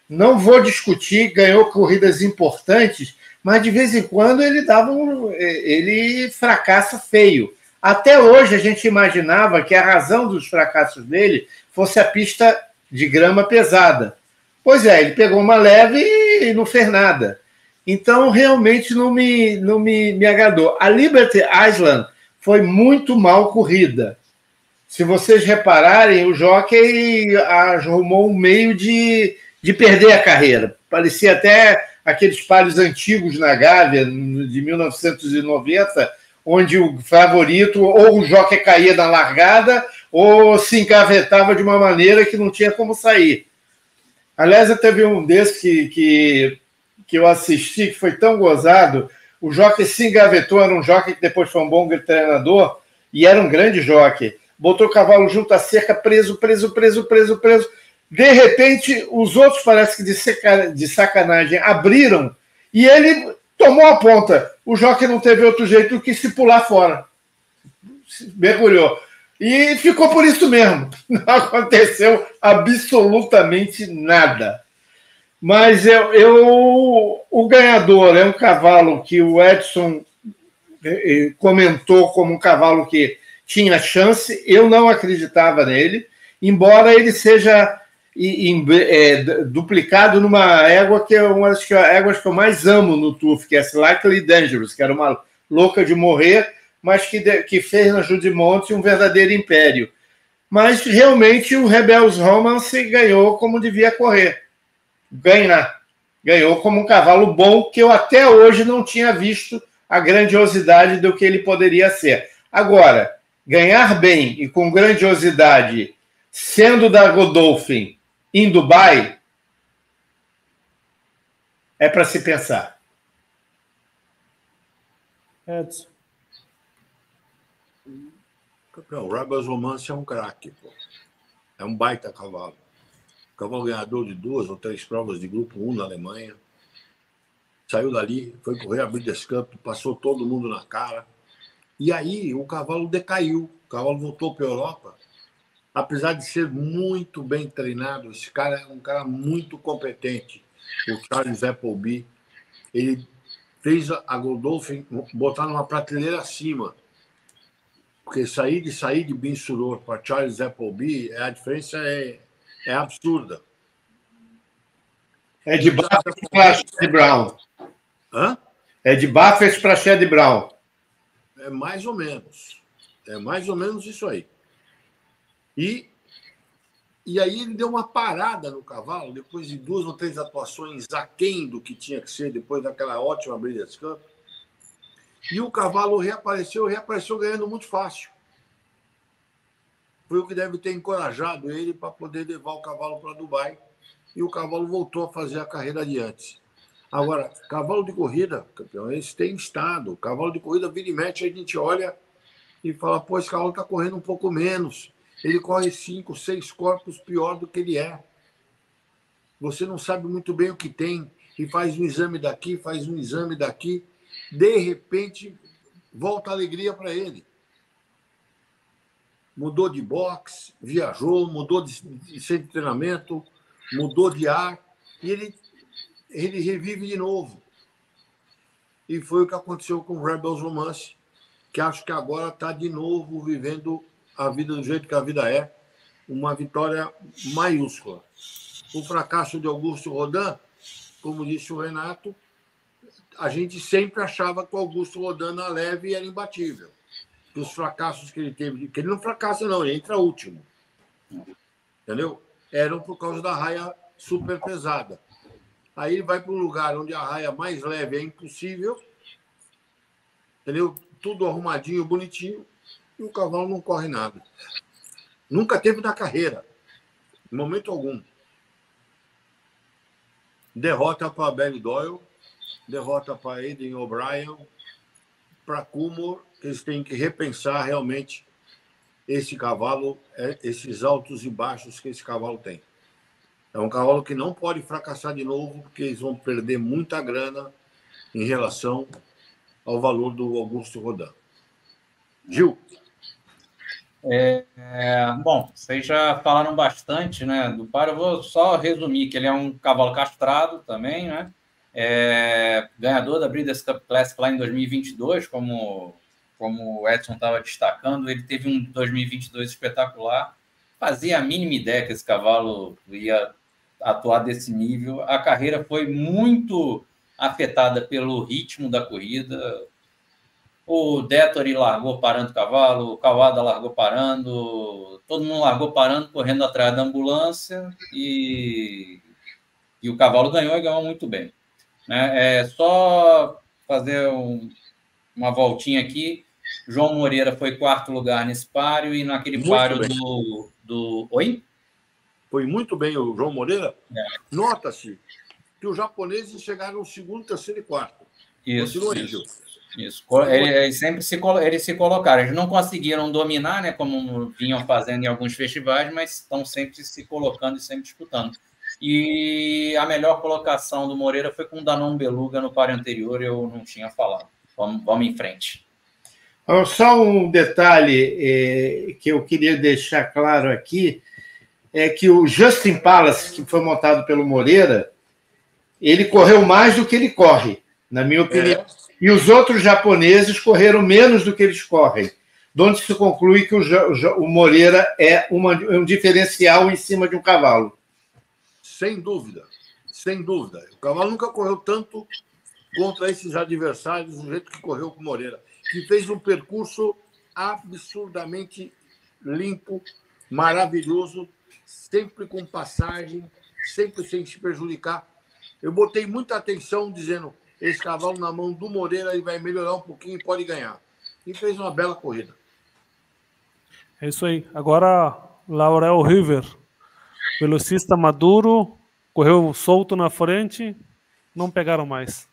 Não vou discutir, ganhou corridas importantes, mas de vez em quando ele dava um, ele fracassa feio. Até hoje a gente imaginava que a razão dos fracassos dele fosse a pista de grama pesada. Pois é, ele pegou uma leve e não fez nada. Então, realmente não me, não me, me agradou. A Liberty Island foi muito mal corrida. Se vocês repararem, o jockey arrumou um meio de, de perder a carreira. Parecia até aqueles pares antigos na Gávea, de 1990, onde o favorito ou o jockey caía na largada ou se engavetava de uma maneira que não tinha como sair. Aliás, teve um desses que, que, que eu assisti, que foi tão gozado. O jockey se engavetou, era um jockey que depois foi um bom treinador e era um grande jockey. Botou o cavalo junto à cerca, preso, preso, preso, preso, preso. De repente, os outros, parece que de, de sacanagem, abriram e ele tomou a ponta. O jockey não teve outro jeito que se pular fora. Mergulhou. E ficou por isso mesmo. Não aconteceu absolutamente nada. Mas eu, eu, o ganhador é um cavalo que o Edson eh, eh, comentou como um cavalo que tinha chance. Eu não acreditava nele, embora ele seja é, duplicado numa égua que é uma das éguas que eu mais amo no TUF, que é Slightly Dangerous, que era uma louca de morrer, mas que, que fez na Judimonte um verdadeiro império. Mas realmente o Rebels Romance ganhou como devia correr. Ganhar. Ganhou como um cavalo bom que eu até hoje não tinha visto a grandiosidade do que ele poderia ser. Agora, ganhar bem e com grandiosidade, sendo da Godolphin em Dubai, é para se pensar. Edson. Não, o Romance é um craque, pô. É um baita cavalo. Cavalo ganhador de duas ou três provas de grupo 1 na Alemanha. Saiu dali, foi correr a Breeders' Cup, passou todo mundo na cara. E aí o cavalo decaiu. O cavalo voltou para a Europa. Apesar de ser muito bem treinado, esse cara é um cara muito competente. O Charles Appleby. Ele fez a Godolphin botar numa prateleira acima porque sair de sair de Bin Suror para Charles Appleby, a diferença é, é absurda. É de Buffett para Shed Brown. Hã? É de Buffett para Shed Brown. É mais ou menos. É mais ou menos isso aí. E, e aí ele deu uma parada no cavalo, depois de duas ou três atuações aquém do que tinha que ser, depois daquela ótima Breeders' Cup. E o cavalo reapareceu, reapareceu ganhando muito fácil. Foi o que deve ter encorajado ele para poder levar o cavalo para Dubai. E o cavalo voltou a fazer a carreira adiante. Agora, cavalo de corrida, campeão, esse tem estado. Cavalo de corrida, vira e mete, a gente olha e fala: pô, esse cavalo está correndo um pouco menos. Ele corre cinco, seis corpos pior do que ele é. Você não sabe muito bem o que tem e faz um exame daqui, faz um exame daqui de repente, volta a alegria para ele. Mudou de boxe, viajou, mudou de, centro de treinamento, mudou de ar, e ele, ele revive de novo. E foi o que aconteceu com o Rebels Romance, que acho que agora está de novo vivendo a vida do jeito que a vida é, uma vitória maiúscula. O fracasso de Augusto Rodan, como disse o Renato, a gente sempre achava que o Augusto rodando a leve era imbatível. Que os fracassos que ele teve, que ele não fracassa, não, ele entra último. Entendeu? Eram por causa da raia super pesada. Aí ele vai para um lugar onde a raia mais leve é impossível, entendeu? Tudo arrumadinho, bonitinho, e o cavalo não corre nada. Nunca teve na carreira, em momento algum. Derrota para a Belly Doyle, derrota para Aiden O'Brien, para Kumor, eles têm que repensar realmente esse cavalo, é, esses altos e baixos que esse cavalo tem. É um cavalo que não pode fracassar de novo, porque eles vão perder muita grana em relação ao valor do Augusto Rodan. Gil. É, bom, vocês já falaram bastante né, do par. Eu vou só resumir que ele é um cavalo castrado também, né? É, ganhador da Breeders' Cup Classic lá em 2022, como, como o Edson estava destacando. Ele teve um 2022 espetacular. Fazia a mínima ideia que esse cavalo ia atuar desse nível. A carreira foi muito afetada pelo ritmo da corrida. O Dettori largou parando o cavalo, o Kawada largou parando, todo mundo largou parando, correndo atrás da ambulância e, e o cavalo ganhou e ganhou muito bem. Né? É só fazer um, uma voltinha aqui. João Moreira foi quarto lugar nesse páreo e naquele muito páreo do, do. Oi? Foi muito bem o João Moreira. É. Nota-se que os japoneses chegaram segundo, terceiro e quarto. Isso. isso. Isso. Eles sempre se, eles se colocaram. Eles não conseguiram dominar, né, como vinham fazendo em alguns festivais, mas estão sempre se colocando e sempre disputando. E a melhor colocação do Moreira foi com o Danon Beluga no par anterior, eu não tinha falado. Vamos, vamos em frente. Só um detalhe eh, que eu queria deixar claro aqui é que o Justin Palace, que foi montado pelo Moreira, ele correu mais do que ele corre, na minha opinião. É. E os outros japoneses correram menos do que eles correm, onde se conclui que o, o Moreira é uma, um diferencial em cima de um cavalo. Sem dúvida, sem dúvida. O cavalo nunca correu tanto contra esses adversários do jeito que correu com o Moreira, que fez um percurso absurdamente limpo, maravilhoso, sempre com passagem, sempre sem se prejudicar eu botei muita atenção dizendo esse cavalo na mão do Moreira ele vai melhorar um pouquinho e pode ganhar. E fez uma bela corrida. É isso aí. Agora, Laurel River, velocista maduro, correu solto na frente, não pegaram mais.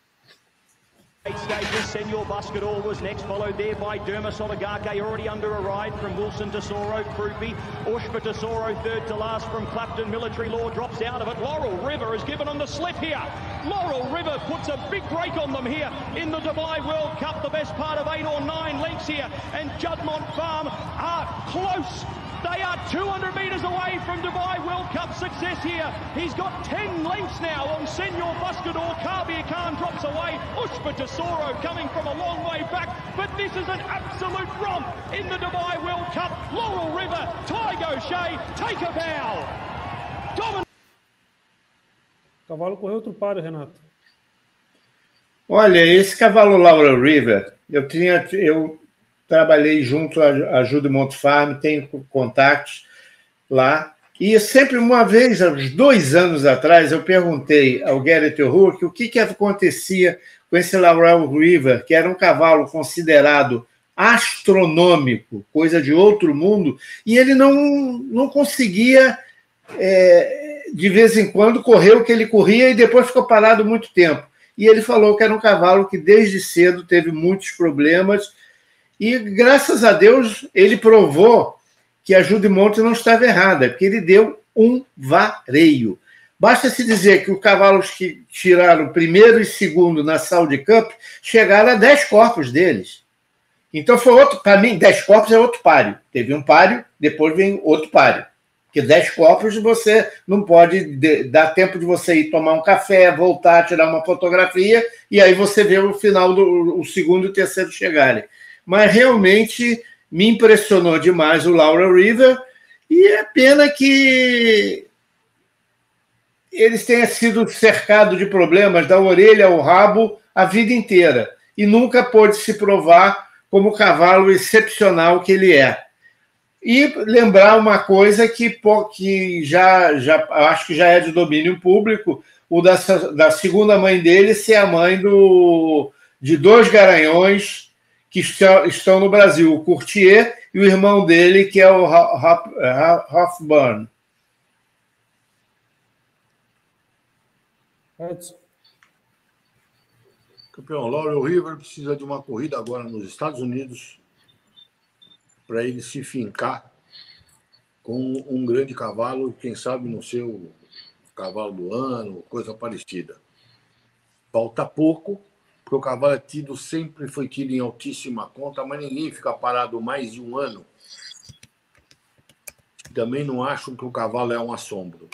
Stages, Senor Buscador was next, followed there by Dermis Oligarche, already under a ride from Wilson Tesoro, Krupi, Ushpa Tesoro, third to last from Clapton, Military Law drops out of it. Laurel River has given on the slip here. Laurel River puts a big break on them here in the Dubai World Cup, the best part of eight or nine lengths here, and Judmont Farm are close they are 200 metres away from Dubai World Cup success here. He's got 10 lengths now on Senor Buscador. Kabir Khan drops away. Ushba Tesoro coming from a long way back. But this is an absolute romp in the Dubai World Cup. Laurel River, Tygo Shea, take a bow. Domin cavalo correu outro páreo, Renato. Olha, esse cavalo Laurel River, eu tinha, eu trabalhei junto à Ajuda Monte Farm, tenho contatos lá. E sempre uma vez, uns dois anos atrás, eu perguntei ao Garrett O'Rourke o que, que acontecia com esse Laurel River, que era um cavalo considerado astronômico, coisa de outro mundo, e ele não, não conseguia, é, de vez em quando, correr o que ele corria e depois ficou parado muito tempo. E ele falou que era um cavalo que desde cedo teve muitos problemas e graças a Deus ele provou que a Judimonte não estava errada, porque ele deu um vareio. Basta se dizer que os cavalos que tiraram primeiro e segundo na Saudi Cup chegaram a 10 corpos deles. Então foi outro, para mim, 10 corpos é outro páreo. Teve um páreo, depois vem outro páreo. Porque 10 corpos você não pode dar tempo de você ir tomar um café, voltar, tirar uma fotografia, e aí você vê o final do o segundo e o terceiro chegarem mas realmente me impressionou demais o Laura River e é pena que eles tenham sido cercados de problemas da orelha ao rabo a vida inteira e nunca pôde se provar como o cavalo excepcional que ele é. E lembrar uma coisa que, que já, já acho que já é de domínio público, o da, da segunda mãe dele ser a mãe do, de dois garanhões que estão no Brasil, o Courtier e o irmão dele, que é o Hofburn. Edson. Campeão, Laurel River precisa de uma corrida agora nos Estados Unidos para ele se fincar com um grande cavalo, quem sabe no seu cavalo do ano, coisa parecida. Falta pouco, porque o cavalo é tido, sempre foi tido em altíssima conta, mas ninguém fica parado mais de um ano. Também não acham que o cavalo é um assombro.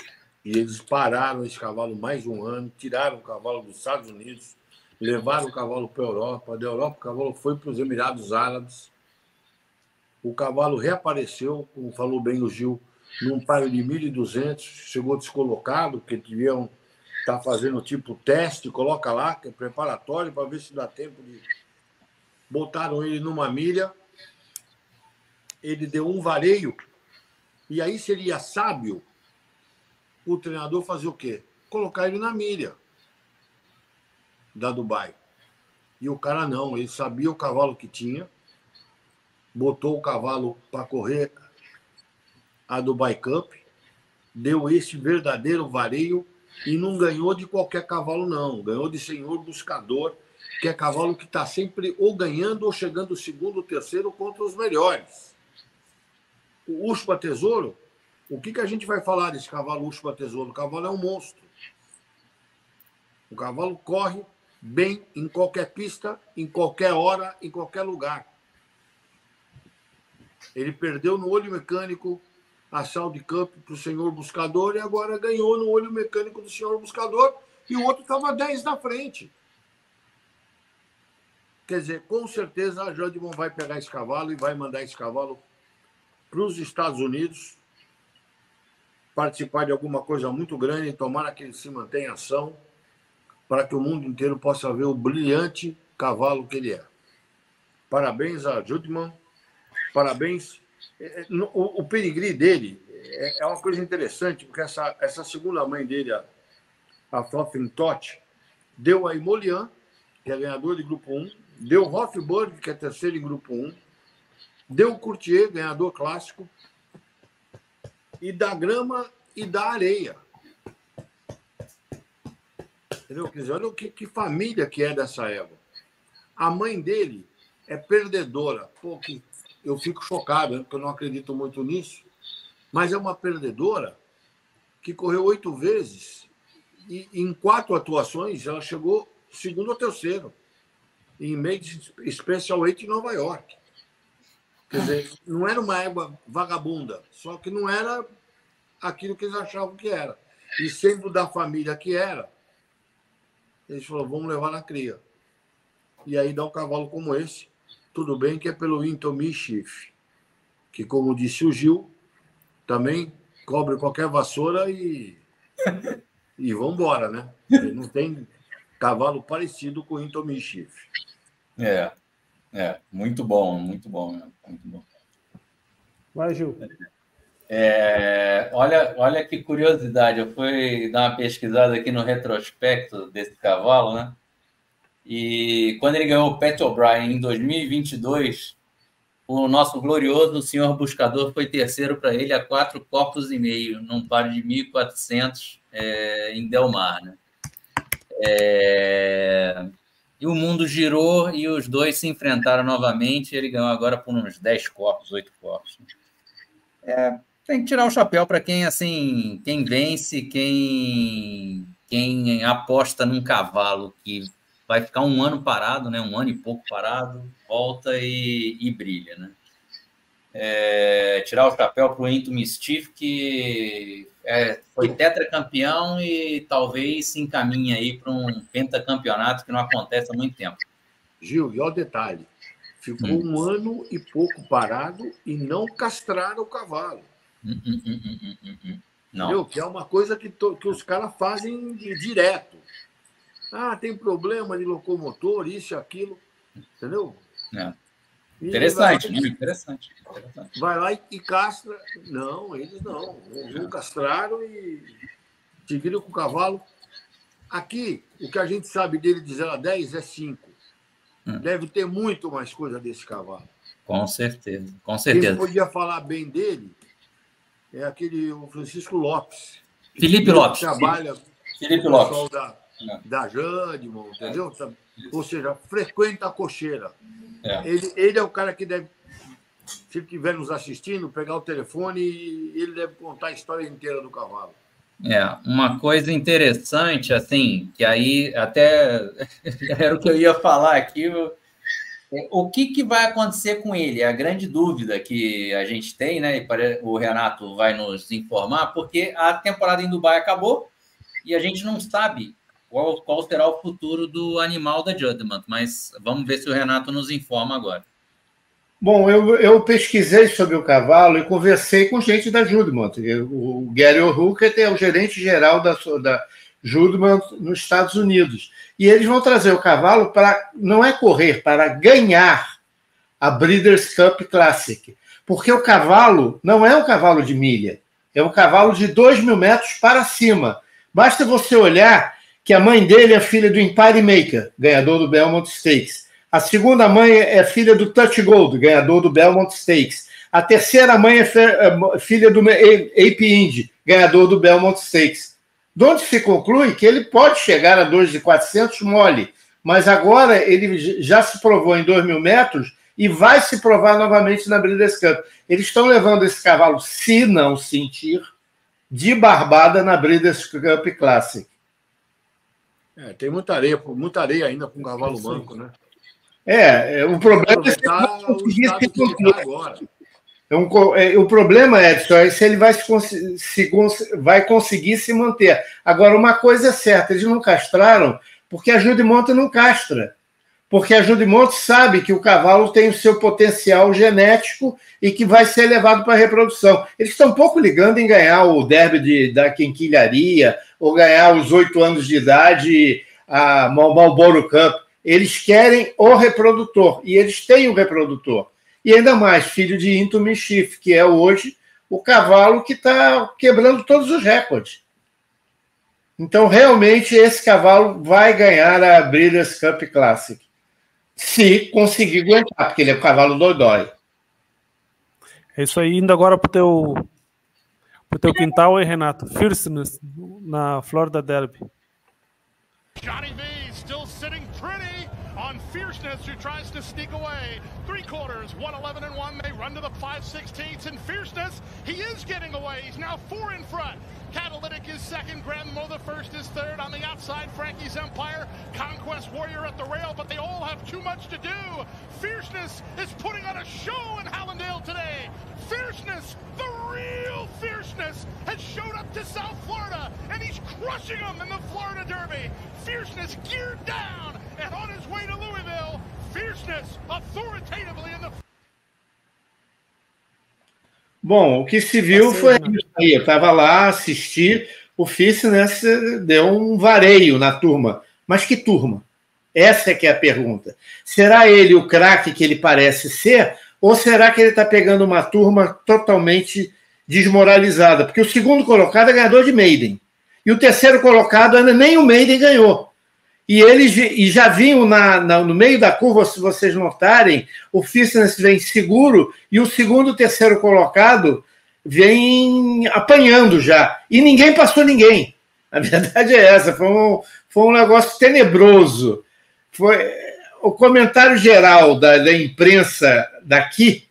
E eles pararam esse cavalo mais de um ano, tiraram o cavalo dos Estados Unidos, levaram o cavalo para a Europa. Da Europa, o cavalo foi para os Emirados Árabes. O cavalo reapareceu, como falou bem o Gil, num páreo de 1.200, chegou descolocado, porque deviam estar tá fazendo tipo teste, coloca lá, que é preparatório, para ver se dá tempo de. Botaram ele numa milha, ele deu um vareio, e aí seria sábio o treinador fazer o quê? Colocar ele na milha da Dubai. E o cara não, ele sabia o cavalo que tinha, botou o cavalo para correr a Dubai Cup, deu esse verdadeiro vareio e não ganhou de qualquer cavalo, não. Ganhou de senhor buscador, que é cavalo que está sempre ou ganhando ou chegando segundo terceiro contra os melhores. O Uspa Tesouro, o que, que a gente vai falar desse cavalo Uspa Tesouro? O cavalo é um monstro. O cavalo corre bem em qualquer pista, em qualquer hora, em qualquer lugar. Ele perdeu no olho mecânico a Saudi Cup para o senhor buscador e agora ganhou no olho mecânico do senhor buscador e o outro estava 10 na frente. Quer dizer, com certeza a Jodimon vai pegar esse cavalo e vai mandar esse cavalo para os Estados Unidos participar de alguma coisa muito grande tomara que ele se mantenha em ação para que o mundo inteiro possa ver o brilhante cavalo que ele é. Parabéns a Judman, parabéns o, perigri dele é, é, uma coisa interessante, porque essa, essa segunda mãe dele, a, a Tot, deu a Imolian, que é ganhador de grupo 1, deu Hofburg, que é terceiro em grupo 1, deu Courtier, ganhador clássico, e da grama e da areia. Entendeu? Quer dizer, olha que, que família que é dessa égua. A mãe dele é perdedora. Pô, que eu fico chocado, porque eu não acredito muito nisso. Mas é uma perdedora que correu oito vezes e em quatro atuações ela chegou segundo ou terceiro em Made Special 8 em Nova York. Quer dizer, não era uma égua vagabunda, só que não era aquilo que eles achavam que era. E sendo da família que era, eles falaram, vamos levar na cria. E aí dá um cavalo como esse, tudo bem que é pelo Intomi Chief, que, como disse o Gil, também cobre qualquer vassoura e, e vambora, né? Ele não tem cavalo parecido com o Intomi Chief. É, é, muito bom, muito bom, né? muito bom. Vai, Gil. É, olha, olha que curiosidade, eu fui dar uma pesquisada aqui no retrospecto desse cavalo, né? E quando ele ganhou o Pat O'Brien em 2022, o nosso glorioso senhor buscador foi terceiro para ele a quatro copos e meio, num par de 1.400 é, em Delmar. Né? É... E o mundo girou e os dois se enfrentaram novamente. Ele ganhou agora por uns 10 copos, 8 copos. É, tem que tirar o chapéu para quem assim, quem vence, quem, quem aposta num cavalo que vai ficar um ano parado, né? Um ano e pouco parado, volta e, e brilha, né? É, tirar o chapéu para o Into Mischief, que é, foi tetracampeão e talvez se encaminhe aí para um pentacampeonato que não acontece há muito tempo. Gil, e olha o detalhe: ficou hum. um ano e pouco parado e não castraram o cavalo. Hum, hum, hum, hum, hum, não. Entendeu? Que é uma coisa que, to, que os caras fazem direto. Ah, tem problema de locomotor, isso e aquilo. Entendeu? É. Interessante, vai, interessante, interessante. Vai lá e, e, castra. Não, eles não. Eles não castraram e te viram com o cavalo. Aqui, o que a gente sabe dele de 0 a 10 é 5. Hum. Deve ter muito mais coisa desse cavalo. Com certeza, com certeza. Quem podia falar bem dele é aquele o Francisco Lopes. Felipe Lopes. Trabalha Felipe Lopes. Da, é. da Jandimon, entendeu? É. Ou seja, frequenta a cocheira. É. Ele, ele é o cara que deve, se estiver nos assistindo, pegar o telefone e ele deve contar a história inteira do cavalo. É, uma coisa interessante, assim, que aí até era o que eu ia falar aqui. É, o que, que vai acontecer com ele? É a grande dúvida que a gente tem, né? O Renato vai nos informar, porque a temporada em Dubai acabou e a gente não sabe qual, qual será o futuro do animal da Judgment, mas vamos ver se o Renato nos informa agora. Bom, eu, eu pesquisei sobre o cavalo e conversei com gente da Judgment. O Gary O'Hooker é o gerente geral da, da Judgment nos Estados Unidos. E eles vão trazer o cavalo para, não é correr, para ganhar a Breeders' Cup Classic. Porque o cavalo não é um cavalo de milha, é um cavalo de 2 mil metros para cima. Basta você olhar que a mãe dele é filha do Empire Maker, ganhador do Belmont Stakes. A segunda mãe é filha do Touch Gold, ganhador do Belmont Stakes. A terceira mãe é, é filha do Ape Indy, ganhador do Belmont Stakes. De onde se conclui que ele pode chegar a 2,400 mole, mas agora ele já se provou em 2 mil metros e vai se provar novamente na Breeders' Cup. Eles estão levando esse cavalo, se não sentir, de barbada na Breeders' Cup Classic. É, tem muita areia, muita areia ainda com cavalo manco, né? É, é o problema é se ele conseguir se controlar. Um, é, o problema, Edson, é se ele vai, se, se, vai conseguir se manter. Agora, uma coisa é certa, eles não castraram porque a Judimonte não castra. Porque a Judimonte sabe que o cavalo tem o seu potencial genético e que vai ser levado para a reprodução. Eles estão pouco ligando em ganhar o derby de, da quinquilharia ou ganhar os oito anos de idade a Marlboro Cup. Eles querem o reprodutor e eles têm o reprodutor. E ainda mais, filho de Into Mischief, que é hoje o cavalo que está quebrando todos os recordes. Então, realmente, esse cavalo vai ganhar a Breeders' Cup Classic. Se conseguir aguentar, porque ele é o cavalo dodói. É isso aí, indo agora para o teu, pro teu quintal, hein, Renato? Fierceness na Florida Derby. Johnny V still sitting pretty on Fierceness, who tries to sneak away. Three quarters, 111 and 1. They run to the 5 16ths. And Fierceness, he is getting away. He's now four in front. Catalytic is second. Grandmo the first is third. On the outside, Frankie's Empire. Conquest Warrior at the rail, but they all have too much to do. Fierceness is putting on a show in Hallandale today. Fierceness, the real fierceness, has showed up to South Florida, and he's crushing them in the Florida Derby. Fierceness geared down and on his way to Louisville. Fierceness authoritatively in the Bom, o que se viu foi isso aí. Eu estava lá, assisti, o Fitness deu um vareio na turma. Mas que turma? Essa é que é a pergunta. Será ele o craque que ele parece ser? Ou será que ele está pegando uma turma totalmente desmoralizada? Porque o segundo colocado é ganhador de Maiden. E o terceiro colocado ainda nem o Maiden ganhou. E eles e já vinham na, na, no meio da curva, se vocês notarem, o Fitness vem seguro e o segundo, terceiro colocado vem apanhando já. E ninguém passou ninguém. A verdade é essa. Foi um, foi um negócio tenebroso. Foi o comentário geral da, da imprensa daqui,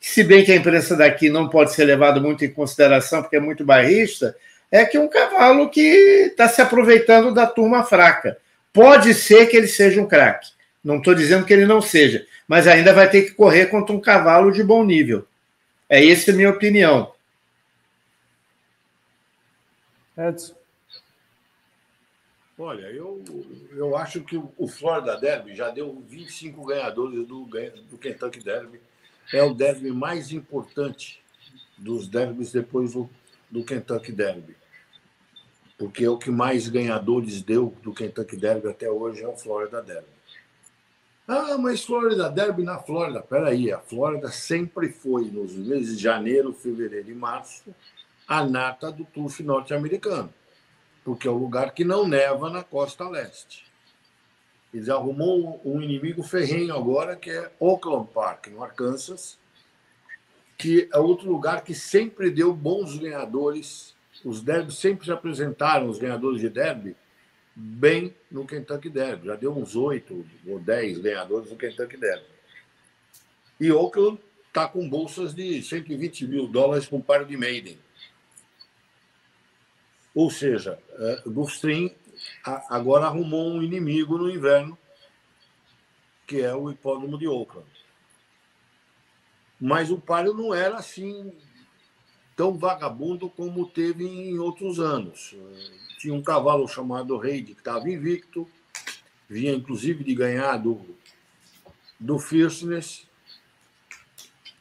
se bem que a imprensa daqui não pode ser levado muito em consideração porque é muito bairrista, é que um cavalo que está se aproveitando da turma fraca. Pode ser que ele seja um craque. Não estou dizendo que ele não seja, mas ainda vai ter que correr contra um cavalo de bom nível. É essa a minha opinião. Edson. Olha, eu, eu acho que o Florida Derby já deu 25 ganhadores do, do Kentucky Derby. É o derby mais importante dos derbys depois do, do Kentucky Derby porque é o que mais ganhadores deu do Kentucky Derby até hoje é o Florida Derby. Ah, mas Florida Derby na Flórida. Peraí, a Flórida sempre foi, nos meses de janeiro, fevereiro e março, a nata do turf norte-americano, porque é o lugar que não neva na costa leste. Eles arrumou um inimigo ferrenho agora, que é Oakland Park, no Arkansas, que é outro lugar que sempre deu bons ganhadores os derbys sempre se apresentaram, os ganhadores de derby, bem no Kentucky Derby. Já deu uns oito ou dez ganhadores no Kentucky Derby. E Oakland está com bolsas de 120 mil dólares com par de Maiden. Ou seja, Gulfstream agora arrumou um inimigo no inverno, que é o hipódromo de Oakland. Mas o Palio não era assim tão vagabundo como teve em outros anos. Tinha um cavalo chamado Reid que estava invicto, vinha inclusive de ganhar do, do Fierceness.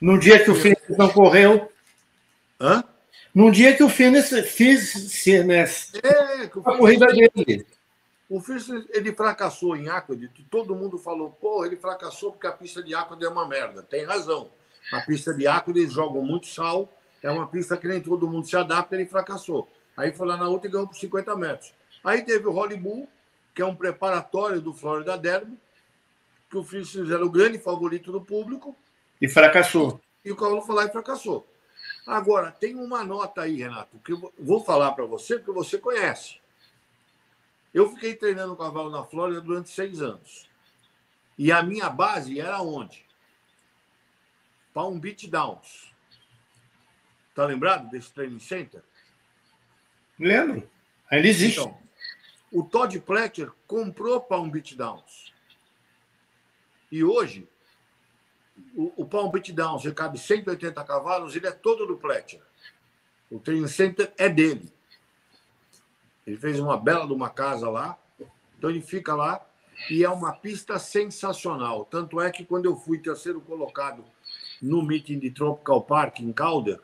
No dia que o Fierceness não correu. Hã? Num dia que o fez é, que a corrida dele. O Fierceness, ele fracassou em Aqueduct, todo mundo falou, pô, ele fracassou porque a pista de Aqueduct é uma merda. Tem razão. A pista de Aqueduct, eles jogam muito sal, é uma pista que nem todo mundo se adapta, ele fracassou. Aí foi lá na outra e ganhou por 50 metros. Aí teve o Holly Bull, que é um preparatório do Florida Derby, que o Fierceness era o grande favorito do público. E fracassou. E o cavalo foi lá e fracassou. Agora, tem uma nota aí, Renato, que eu vou falar para você, porque você conhece. Eu fiquei treinando cavalo na Flórida durante seis anos. E a minha base era onde? Palm Beach Downs. Tá lembrado desse training center? Lembro. Ainda existe. Então, o Todd Pletcher comprou Palm Beach Downs. E hoje, o, o Palm Beach Downs, ele cabe 180 cavalos, ele é todo do Pletcher. O training center é dele. Ele fez uma bela de uma casa lá, então ele fica lá e é uma pista sensacional. Tanto é que quando eu fui terceiro colocado no meeting de Tropical Park em Calder,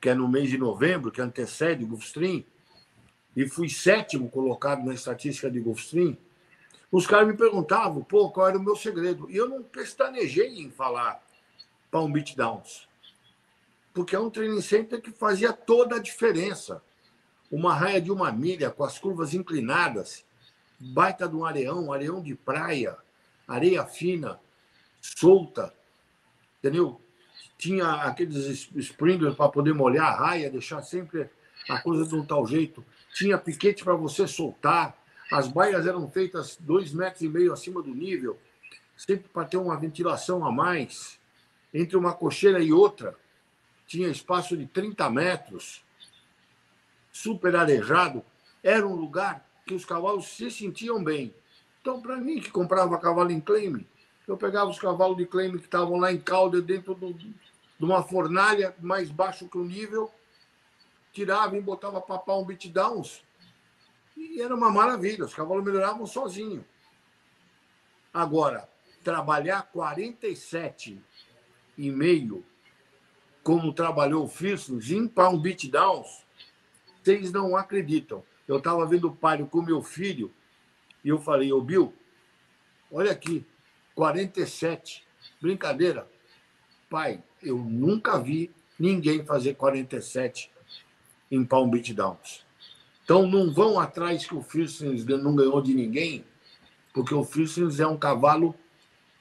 que é no mês de novembro, que antecede o Gulfstream, e fui sétimo colocado na estatística de Gulfstream, os caras me perguntavam, pô, qual era o meu segredo? E eu não pestanejei em falar Palm Beach Downs, porque é um training center que fazia toda a diferença uma raia de uma milha com as curvas inclinadas, baita de um areão, areão de praia, areia fina, solta, entendeu? Tinha aqueles sprinklers para poder molhar a raia, deixar sempre a coisa de um tal jeito. Tinha piquete para você soltar. As baias eram feitas dois metros e meio acima do nível, sempre para ter uma ventilação a mais. Entre uma cocheira e outra, tinha espaço de 30 metros super arejado, era um lugar que os cavalos se sentiam bem. Então, para mim, que comprava cavalo em claim, eu pegava os cavalos de claim que estavam lá em calda, dentro do, de uma fornalha mais baixo que o nível, tirava e botava para pau um downs. E era uma maravilha, os cavalos melhoravam sozinhos. Agora, trabalhar 47 e meio, como trabalhou o Fierceness, em Palm Beat Downs, vocês não acreditam. Eu estava vendo o pai com meu filho e eu falei, ô Bill, olha aqui, 47. Brincadeira. Pai, eu nunca vi ninguém fazer 47 em Palm Beach Downs. Então não vão atrás que o Fierceness não ganhou de ninguém, porque o Fierceness é um cavalo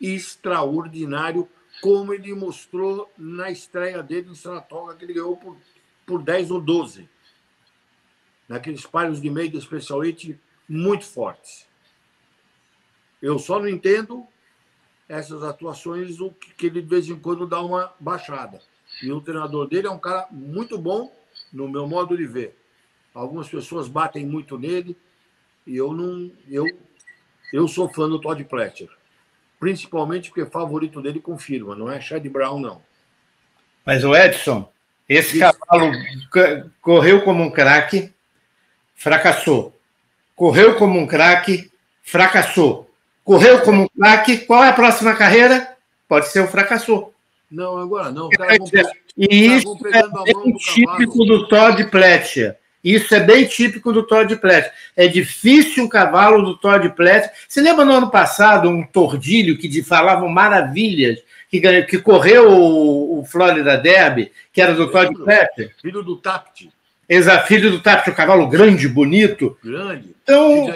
extraordinário, como ele mostrou na estreia dele em Saratoga, que ele ganhou por, por 10 ou 12 naqueles pares de meio Special Eight muito fortes. Eu só não entendo essas atuações, o que ele de vez em quando dá uma baixada. E o treinador dele é um cara muito bom, no meu modo de ver. Algumas pessoas batem muito nele, e eu não. Eu, eu sou fã do Todd Pletcher. Principalmente porque favorito dele confirma, não é Chad Brown, não. Mas o Edson, esse Isso. cavalo correu como um craque, fracassou. Correu como um craque, fracassou. Correu como um craque, qual é a próxima carreira? Pode ser o fracassou. Não, agora não. e isso é bem típico do Todd Pletcher. Isso é bem típico do Todd Pletcher. É difícil um cavalo do Todd Pletcher. Você lembra no ano passado um tordilho que falavam maravilhas, que, que correu o, o Florida Derby, que era do Todd Pletcher? Filho do Tapt. Ex-filho do Tati, um cavalo grande, bonito. Grande. Então...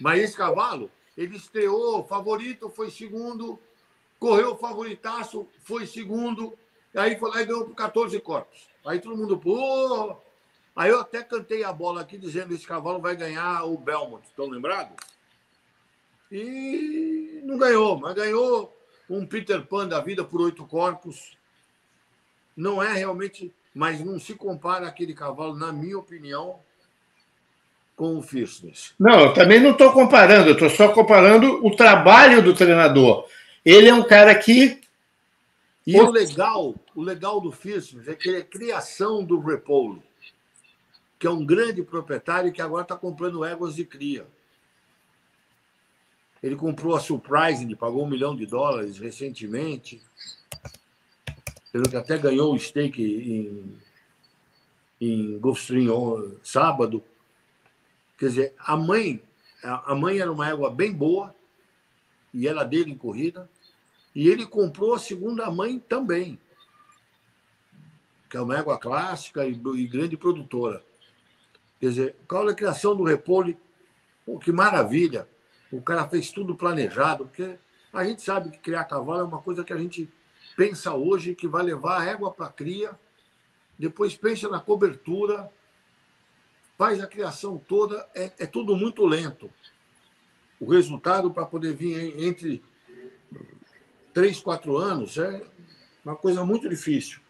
Mas esse cavalo, ele estreou, favorito, foi segundo, correu favoritaço, foi segundo, e aí foi lá e ganhou por 14 corpos. Aí todo mundo, pô. Aí eu até cantei a bola aqui dizendo que esse cavalo vai ganhar o Belmont, estão lembrados? E não ganhou, mas ganhou um Peter Pan da vida por oito corpos. Não é realmente mas não se compara aquele cavalo, na minha opinião, com o Fitness. Não, eu também não estou comparando, eu estou só comparando o trabalho do treinador. Ele é um cara que. E o legal, o legal do Fitness é que ele é criação do Repole, que é um grande proprietário que agora está comprando éguas de cria. Ele comprou a Surprise, ele pagou um milhão de dólares recentemente. Ele até ganhou o stake em, em Gulfstream sábado. Quer dizer, a mãe, a mãe era uma égua bem boa, e era dele em corrida, e ele comprou a segunda mãe também, que é uma égua clássica e, e grande produtora. Quer dizer, qual é a criação do Repole? Pô, que maravilha! O cara fez tudo planejado, porque a gente sabe que criar cavalo é uma coisa que a gente pensa hoje que vai levar a égua para a cria, depois pensa na cobertura, faz a criação toda, é, é tudo muito lento. O resultado para poder vir entre três, quatro anos é uma coisa muito difícil.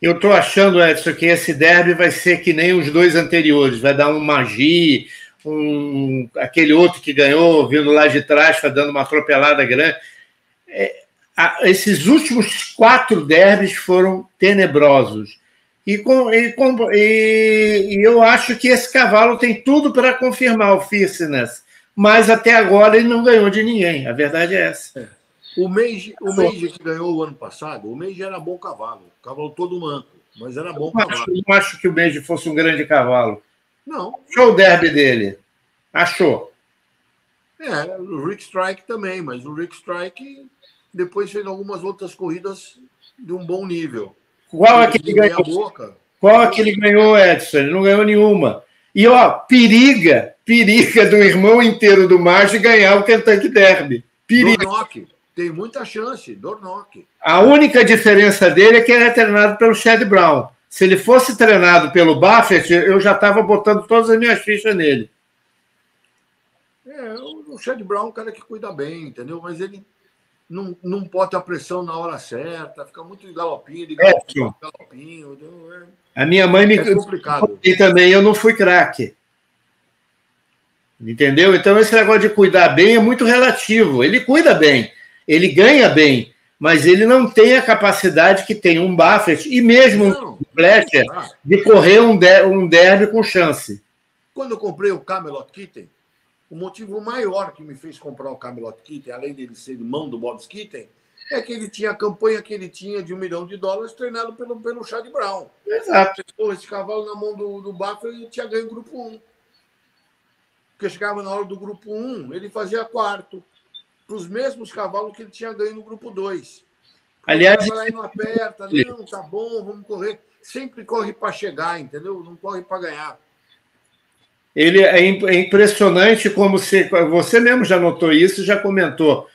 Eu estou achando, Edson, que esse derby vai ser que nem os dois anteriores, vai dar um magia, um, aquele outro que ganhou, vindo lá de trás, foi dando uma atropelada grande. É, a, esses últimos quatro derbys foram tenebrosos. E, com, e, com, e, e, eu acho que esse cavalo tem tudo para confirmar o Fierceness, mas até agora ele não ganhou de ninguém. A verdade é essa. O Meiji, o Meiji que ganhou o ano passado, o Meiji era bom cavalo, cavalo todo manco, mas era bom eu cavalo. Acho, não acho que o Meiji fosse um grande cavalo. Não. Show o derby dele. Achou. É, o Rick Strike também, mas o Rick Strike depois fez algumas outras corridas de um bom nível. Qual é que ele ganhou? Boca. Qual é que ele ganhou, Edson? Ele não ganhou nenhuma. E, ó, periga, periga do irmão inteiro do Marge ganhar o Kentucky Derby. Periga. Dornock, tem muita chance, Dornock. A única diferença dele é que ele é treinado pelo Chad Brown. Se ele fosse treinado pelo Buffett, eu já estava botando todas as minhas fichas nele. É, o Chad Brown é um cara que cuida bem, entendeu? Mas ele não, não bota a pressão na hora certa, fica muito de galopinho, de galopinho, é, galopinho. É, a minha mãe me é complicado. e também eu não fui craque. Entendeu? Então esse negócio de cuidar bem é muito relativo. Ele cuida bem, ele ganha bem, mas ele não tem a capacidade que tem um Buffett e mesmo não, um Fletcher de correr um, der, um derby com chance. Quando eu comprei o Camelot Kitten, o motivo maior que me fez comprar o Camelot Kitten, além dele ser irmão do Bob Kitten, é que ele tinha a campanha que ele tinha de um milhão de dólares treinado pelo, pelo Chad Brown. Exato. esse cavalo na mão do, do Buffalo ele tinha ganho o grupo 1. Porque chegava na hora do grupo 1, ele fazia quarto. Para os mesmos cavalos que ele tinha ganho no grupo 2. Aliás. Aí não aperta, não, tá bom, vamos correr. Sempre corre para chegar, entendeu? Não corre para ganhar. Ele é, é impressionante como você, você mesmo já notou isso, já comentou.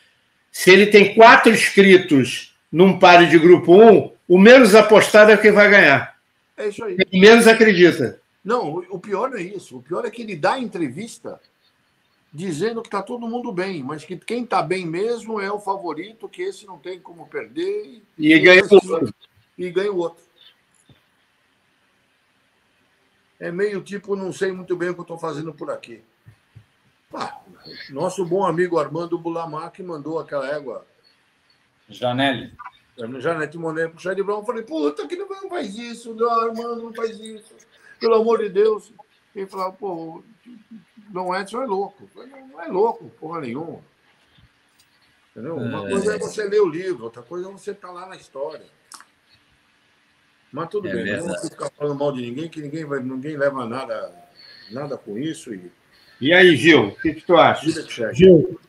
Se ele tem quatro inscritos num pare de grupo 1, o menos apostado é quem vai ganhar. É isso aí. Quem menos acredita. Não, o pior não é isso. O pior é que ele dá entrevista dizendo que está todo mundo bem, mas que quem está bem mesmo é o favorito, que esse não tem como perder. E, e ganha o outro. E ganha o outro é meio tipo, não sei muito bem o que eu estou fazendo por aqui. Ah, nosso bom amigo Armando Bulamac mandou aquela égua. Janelle. Janete Monet pro Charlie Brown. Eu falei, puta, que não faz isso, não, Armando, não faz isso. Pelo amor de Deus. Ele falou, pô, Dom Edson é louco. Não é louco, porra nenhuma. Entendeu? Uma é... coisa é você ler o livro, outra coisa é você estar tá lá na história. Mas tudo é bem, verdade. não ficar falando mal de ninguém, que ninguém, vai, ninguém leva nada, nada com isso. E, e aí, Gil, o que, que tu acha? Gil.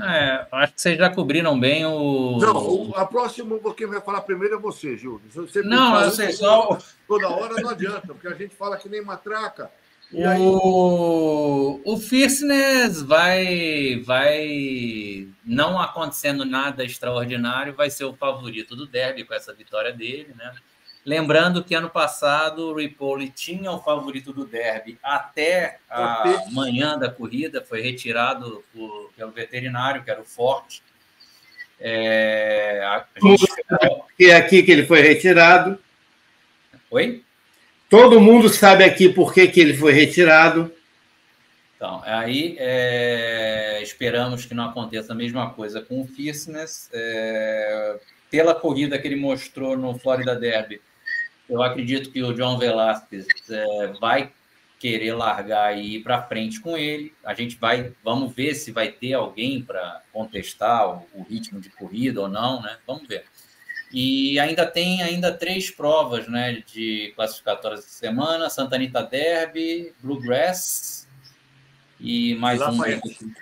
É, acho que vocês já cobriram bem o. Não, a próxima, quem vai falar primeiro é você, Gil. Você não, eu sei só. Toda hora não adianta, porque a gente fala que nem matraca. E aí... O, o Fierceness vai, vai, não acontecendo nada extraordinário, vai ser o favorito do derby com essa vitória dele, né? Lembrando que ano passado o Ripoli tinha o favorito do derby até a manhã da corrida, foi retirado por, pelo veterinário, que era o Forte. É, gente... é aqui que ele foi retirado. Oi? Todo mundo sabe aqui por que, que ele foi retirado. Então, aí é, esperamos que não aconteça a mesma coisa com o Fitness. É, pela corrida que ele mostrou no Florida Derby, eu acredito que o John Velasquez é, vai querer largar e ir para frente com ele. A gente vai, vamos ver se vai ter alguém para contestar o, o, ritmo de corrida ou não, né? Vamos ver. E ainda tem ainda três provas, né, de classificatórias de semana: Santa Anita Derby, Bluegrass e mais Lafayette. um.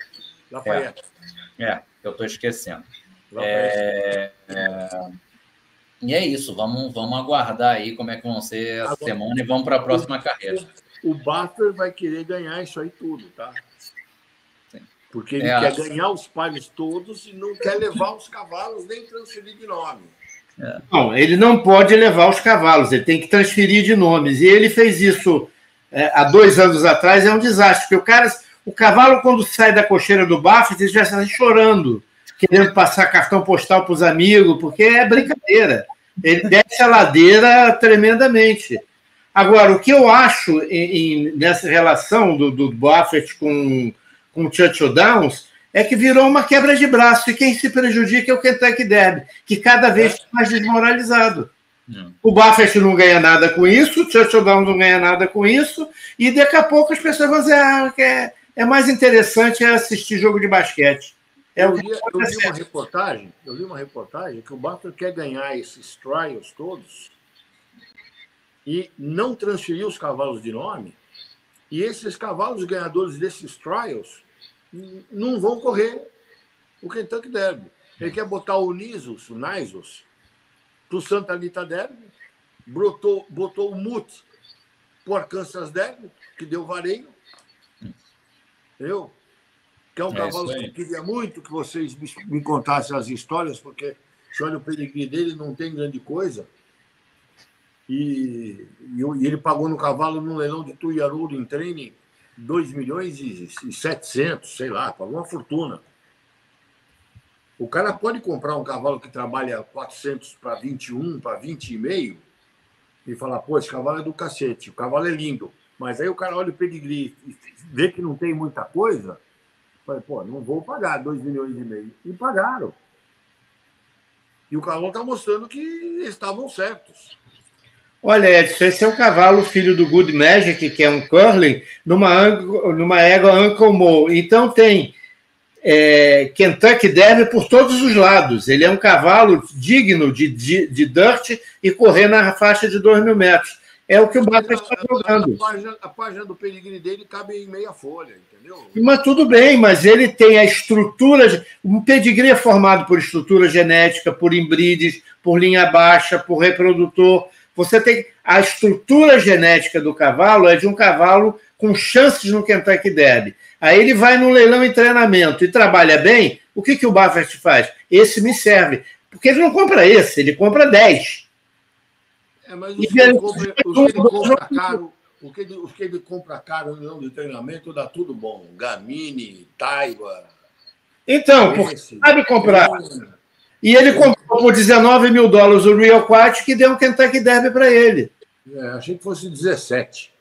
Lafayette. É, é, eu estou esquecendo. É, é, e é isso, vamos, vamos aguardar aí como é que vão ser essa Agora, semana e vamos para a próxima carreira. O Butler vai querer ganhar isso aí tudo, tá? Sim. Porque ele é, quer ganhar os pares todos e não quer levar os cavalos nem transferir de nome. É. Não, ele não pode levar os cavalos, ele tem que transferir de nomes. E ele fez isso é, há dois anos atrás, é um desastre, porque o cara, o cavalo, quando sai da cocheira do Buffett, ele já está chorando, querendo passar cartão postal para os amigos, porque é brincadeira. Ele desce a ladeira tremendamente. Agora, o que eu acho em, em, nessa relação do, do Buffett com, com o Churchill Downs é que virou uma quebra de braço, e quem se prejudica é o Kentucky Derby, que cada vez está mais desmoralizado. O Buffett não ganha nada com isso, o Churchill Downs não ganha nada com isso, e daqui a pouco as pessoas vão dizer ah, que é, é mais interessante assistir jogo de basquete. É eu, li, eu li uma reportagem, eu li uma reportagem que o Buffett quer ganhar esses trials todos e não transferir os cavalos de nome, e esses cavalos ganhadores desses trials não vão correr o Kentucky Derby. Ele quer botar o Nisus, o Nisus, para o Santa Anita Derby, botou, botou o Mut para o Arkansas Derby, que deu vareio. Entendeu? Que é um é cavalo que eu queria muito que vocês me contassem as histórias, porque se olha o pedigree dele, não tem grande coisa. E, e, ele pagou no cavalo no leilão de Tuiarudo em treine 2 milhões e, e 700, sei lá, pagou uma fortuna. O cara pode comprar um cavalo que trabalha 400 para 21, para 20 e meio e falar, pô, esse cavalo é do cacete, o cavalo é lindo. Mas aí o cara olha o pedigree e vê que não tem muita coisa, falei, pô, não vou pagar 2 milhões e meio. E pagaram. E o cavalo está mostrando que estavam certos. Olha, Edson, esse é o cavalo filho do Good Magic, que é um curling, numa, numa égua Uncle Mo. Então tem é, Kentucky Derby por todos os lados. Ele é um cavalo digno de, de, de dirt e correr na faixa de 2 mil metros. É o que o Bata está jogando. A página, a página do pedigree dele cabe em meia folha, entendeu? Mas tudo bem, mas ele tem a estrutura. Um pedigree é formado por estrutura genética, por imbrides, por linha baixa, por reprodutor. Você tem a estrutura genética do cavalo é de um cavalo com chances no Kentucky Derby. Aí ele vai no leilão em treinamento e trabalha bem. O que, que o Buffett faz? Esse me serve. Porque ele não compra esse, ele compra 10. É, mas os que, ele compra, os que ele compra caro, o que ele, que ele compra caro no leilão de treinamento dá tudo bom. Gamini, Taiba. Então, porque sabe comprar. E ele comprou por 19 mil dólares o Real Quat, que deu um Kentucky Derby para ele. É, achei que fosse 17.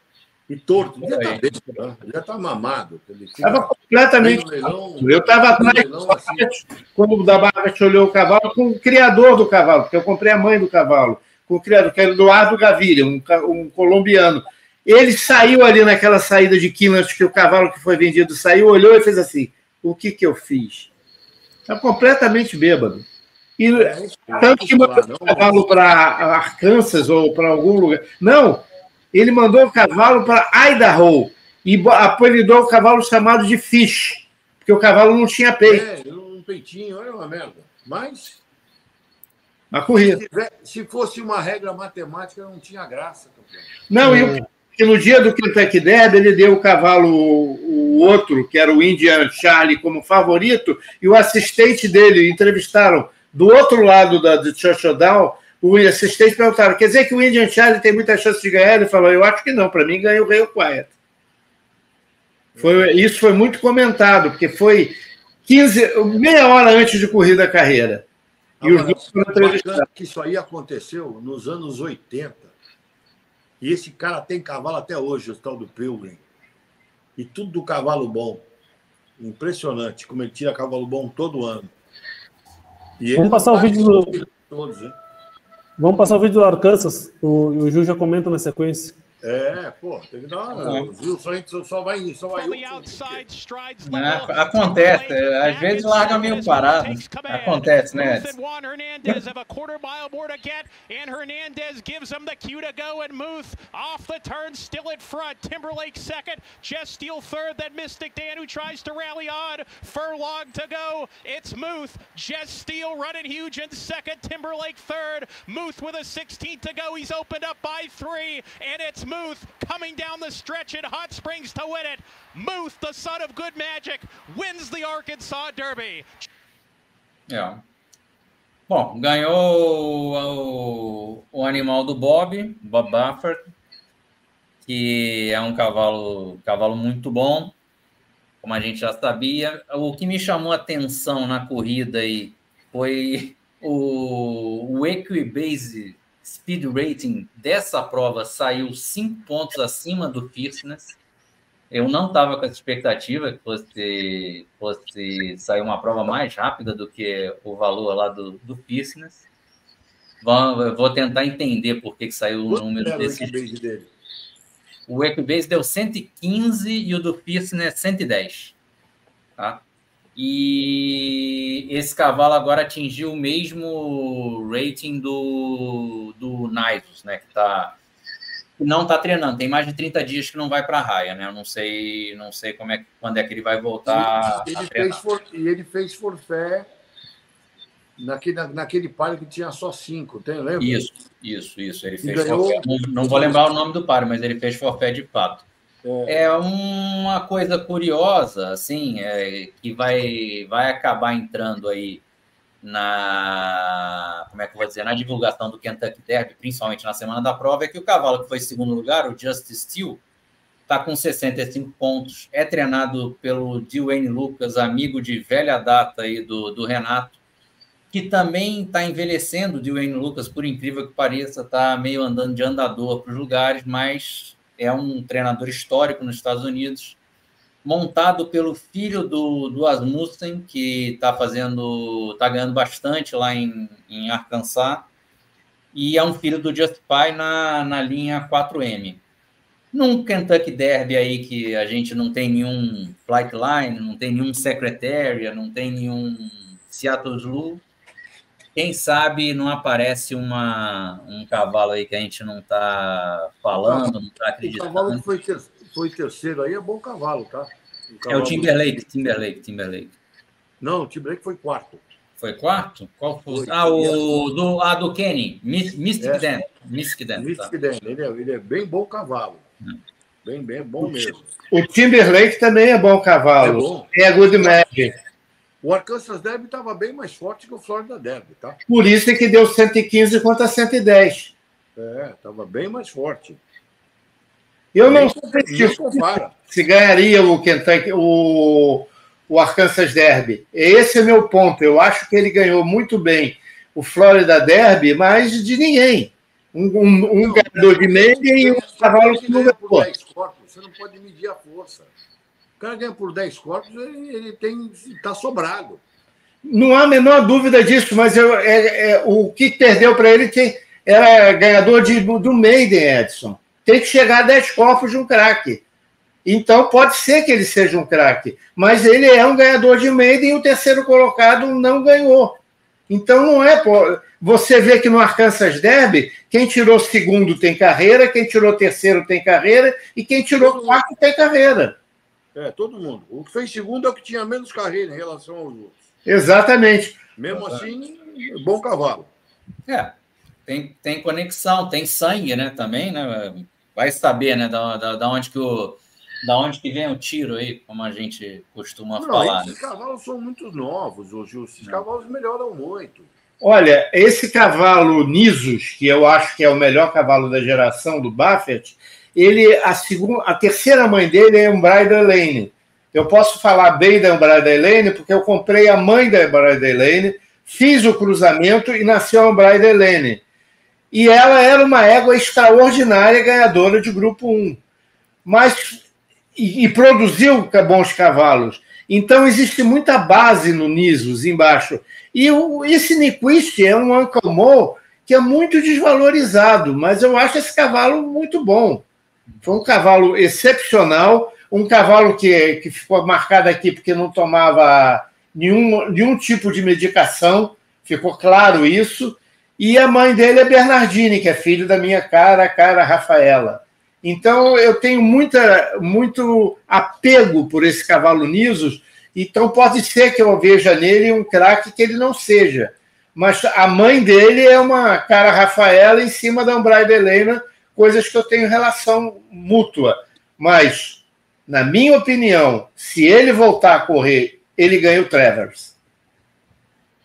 E torto, já está né? já está mamado. Estava completamente. Leilão, eu estava atrás, leilão, assim. quando o da Barra olhou o cavalo, com o criador do cavalo, porque eu comprei a mãe do cavalo, com o criador, que era Eduardo Gaviria, um, um colombiano. Ele saiu ali naquela saída de Quilmes, que o cavalo que foi vendido saiu, olhou e fez assim: o que, que eu fiz? Está completamente bêbado. E é, tanto que mandou o cavalo para Arkansas ou para algum lugar. Não, ele mandou o cavalo para Idaho e apelidou o cavalo chamado de Fish, porque o cavalo não tinha peito. É, um peitinho, olha uma merda. Mas. A corrida. Se, se, fosse uma regra matemática, não tinha graça. Não, e, o, e no dia do Kentucky Derby, ele deu o cavalo, o, outro, que era o Indian Charlie, como favorito, e o assistente dele entrevistaram do outro lado da, do Churchill Down, o assistente perguntaram: quer dizer que o Indian Charlie tem muita chance de ganhar? Ele falou: eu acho que não, para mim ganha o Ray Quiet. Foi, isso foi muito comentado, porque foi 15, meia hora antes de corrida a carreira. E os dois foram que isso aí aconteceu nos anos 80. E esse cara tem cavalo até hoje, o tal do Pilgrim. E tudo do cavalo bom. Impressionante como ele tira cavalo bom todo ano. E Vamos passar o vídeo do. Todos? Vamos passar o vídeo do Arkansas. O, o Ju já comenta na sequência. É, pô, tem que dar uma. Viu? Só, só vai, só vai. Né? Acontece, às vezes larga meio parado. Acontece, né? Juan Hernandez of a quarter mile more to get, and Hernandez gives him the cue to go, and Muth off the turn, still in front. Timberlake second, Jess Steele third, then Mystic Dan who tries to rally on. Furlong to go. It's Muth, Jess Steele running huge in second, Timberlake third. Muth with a 16 to go. He's opened up by three, and it's Muth coming down the stretch in Hot Springs to win it. Muth, the son of good magic, wins the Arkansas Derby. Yeah. Bom, ganhou o, o, animal do Bob, Bob Baffert, que é um cavalo, cavalo muito bom, como a gente já sabia. O que me chamou a atenção na corrida aí foi o, o Equibase speed rating dessa prova saiu cinco pontos acima do Fitness. Eu não estava com essa expectativa que fosse, fosse sair uma prova mais rápida do que o valor lá do, do Fitness. Vou tentar entender por que, que saiu o número desse. Dele? O Equibase deu 115 e o do Fitness 110. Tá? E esse cavalo agora atingiu o mesmo rating do, do Naisus, né? Que tá, não está treinando, tem mais de 30 dias que não vai para a raia, né? Eu não sei, não sei como é, quando é que ele vai voltar. Ele, fez, for, e ele fez forfé naquele, naquele páreo que tinha só cinco, tem, lembra? Isso, isso, isso. Ele fez ganhou, forfé. Não, não vou lembrar o nome do páreo, mas ele fez forfé de fato. É. uma coisa curiosa, assim, é, que vai, vai acabar entrando aí na como é que vou dizer na divulgação do Kentucky Derby, principalmente na semana da prova, é que o cavalo que foi segundo lugar, o Justice Steel, está com 65 pontos, é treinado pelo Dwayne Lucas, amigo de velha data aí do, do Renato, que também está envelhecendo, o Dwayne Lucas, por incrível que pareça, está meio andando de andador para os lugares, mas é um treinador histórico nos Estados Unidos, montado pelo filho do, do Asmussen, que está fazendo, está ganhando bastante lá em, em Arkansas, e é um filho do Just Pie na, na linha 4M. Num Kentucky Derby aí que a gente não tem nenhum flight line, não tem nenhum secretariat, não tem nenhum Seattle Blue, quem sabe não aparece uma, um cavalo aí que a gente não está falando, não está acreditando. O cavalo que foi, ter, foi terceiro aí é bom cavalo, tá? O cavalo é o Timberlake, Timberlake, Timberlake. Não, o Timberlake foi quarto. Foi quarto? Qual foi? foi. Ah, o do, ah, do Kenny, Mystic é. Dan. Mystic Dan. Mystic tá. Dan. Ele, é, ele é bem bom cavalo. Hum. Bem, bem bom mesmo. O Timberlake também é bom cavalo. É, bom. é good magic. O Arkansas Derby estava bem mais forte que o Florida Derby, tá? Por isso é que deu 115 contra 110. É, estava bem mais forte. Eu não sei se, se ganharia o Kentucky, o, o Arkansas Derby. Esse é meu ponto. Eu acho que ele ganhou muito bem o Florida Derby, mas de ninguém. Um, um, um ganhador de média e um cavalo que não ganhou. Você não pode medir a força cara ganha por 10 corpos, ele, tem está sobrado. Não há a menor dúvida disso, mas eu, é, é o que perdeu para ele tem, era ganhador de, do Maiden, Edson. Tem que chegar a 10 corpos de um craque. Então pode ser que ele seja um craque, mas ele é um ganhador de Maiden e o terceiro colocado não ganhou. Então não é. Você vê que no Arkansas Derby, quem tirou segundo tem carreira, quem tirou terceiro tem carreira e quem tirou quarto tem carreira. É, todo mundo. O que fez segundo é o que tinha menos carreira em relação aos outros. Exatamente. Mesmo assim, bom cavalo. É, tem, tem conexão, tem sangue, né, também, né? Vai saber, né, da, da, da onde que o da onde que vem o tiro aí, como a gente costuma Não, falar. Esses né? cavalos são muito novos, hoje. Esses Não. cavalos melhoram muito. Olha, esse cavalo Nisus, que eu acho que é o melhor cavalo da geração do Buffett, ele a segunda, a terceira mãe dele é Umbraida Lane. Eu posso falar bem da Umbraida Lane porque eu comprei a mãe da Umbraida Lane, fiz o cruzamento e nasceu a Umbraida Lane. E ela era uma égua extraordinária ganhadora de grupo 1. Mas e, e produziu bons cavalos. Então, existe muita base no Nisos embaixo. E o, esse Nyquist é um Ancamô que é muito desvalorizado, mas eu acho esse cavalo muito bom. Foi um cavalo excepcional, um cavalo que, que ficou marcado aqui porque não tomava nenhum, nenhum tipo de medicação, ficou claro isso. E a mãe dele é Bernardine, que é filho da minha cara, cara Rafaela. Então eu tenho muita, muito apego por esse cavalo Nisos, então pode ser que eu veja nele um craque que ele não seja. Mas a mãe dele é uma cara Rafaela em cima da Umbraida Helena, coisas que eu tenho relação mútua. Mas, na minha opinião, se ele voltar a correr, ele ganha o Travers.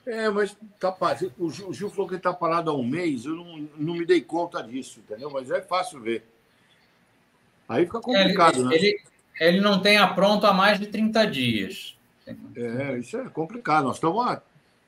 É, mas tá, o Gil falou que está parado há um mês, eu não, não me dei conta disso, entendeu? Mas é fácil ver. Aí fica complicado, ele, né? Ele, ele não tem apronto há mais de 30 dias. É, isso é complicado. Nós estamos há,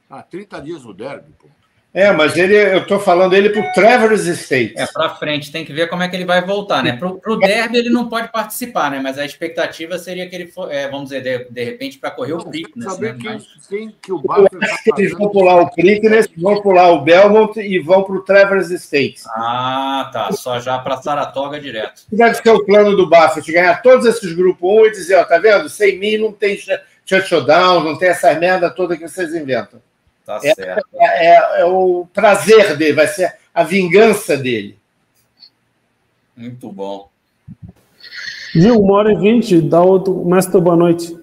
há 30 dias no derby, pô. É, mas ele, eu estou falando ele para o Travelers State. É, para frente, tem que ver como é que ele vai voltar, né? Para o Derby ele não pode participar, né? Mas a expectativa seria que ele, for, é, vamos dizer, de, de repente, para correr o Preakness. Saber né? quem, Mas... quem que o eu acho que eles vão pular o Preakness, vão pular o Belmont e vão para o Travelers State. Ah, tá. Só já para Saratoga direto. Deve ser o plano do Buffett, ganhar todos esses grupos 1 e dizer, ó, tá vendo? Sem mim não tem shutdown, não tem essa merda toda que vocês inventam. Tá é, certo. É, é, é, o prazer dele, vai ser a vingança dele. Muito bom. Gil, uma hora e vinte, dá outro. Mestre, boa noite.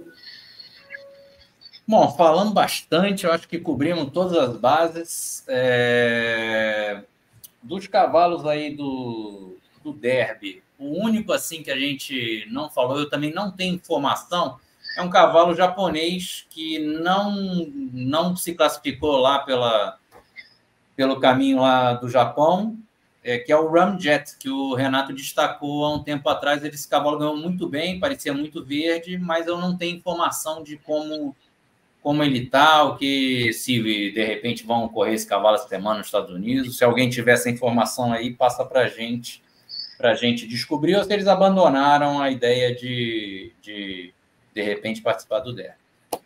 Bom, falando bastante, eu acho que cobrimos todas as bases. É... Dos cavalos aí do, do derby, o único assim que a gente não falou, eu também não tenho informação, é um cavalo japonês que não, não se classificou lá pela, pelo caminho lá do Japão, é, que é o Ramjet, que o Renato destacou há um tempo atrás. Esse cavalo ganhou muito bem, parecia muito verde, mas eu não tenho informação de como como ele está, o que se de repente vão correr esse cavalo essa semana nos Estados Unidos. Se alguém tiver essa informação aí, passa para gente, para gente descobrir, ou se eles abandonaram a ideia de, de de repente participar do DER.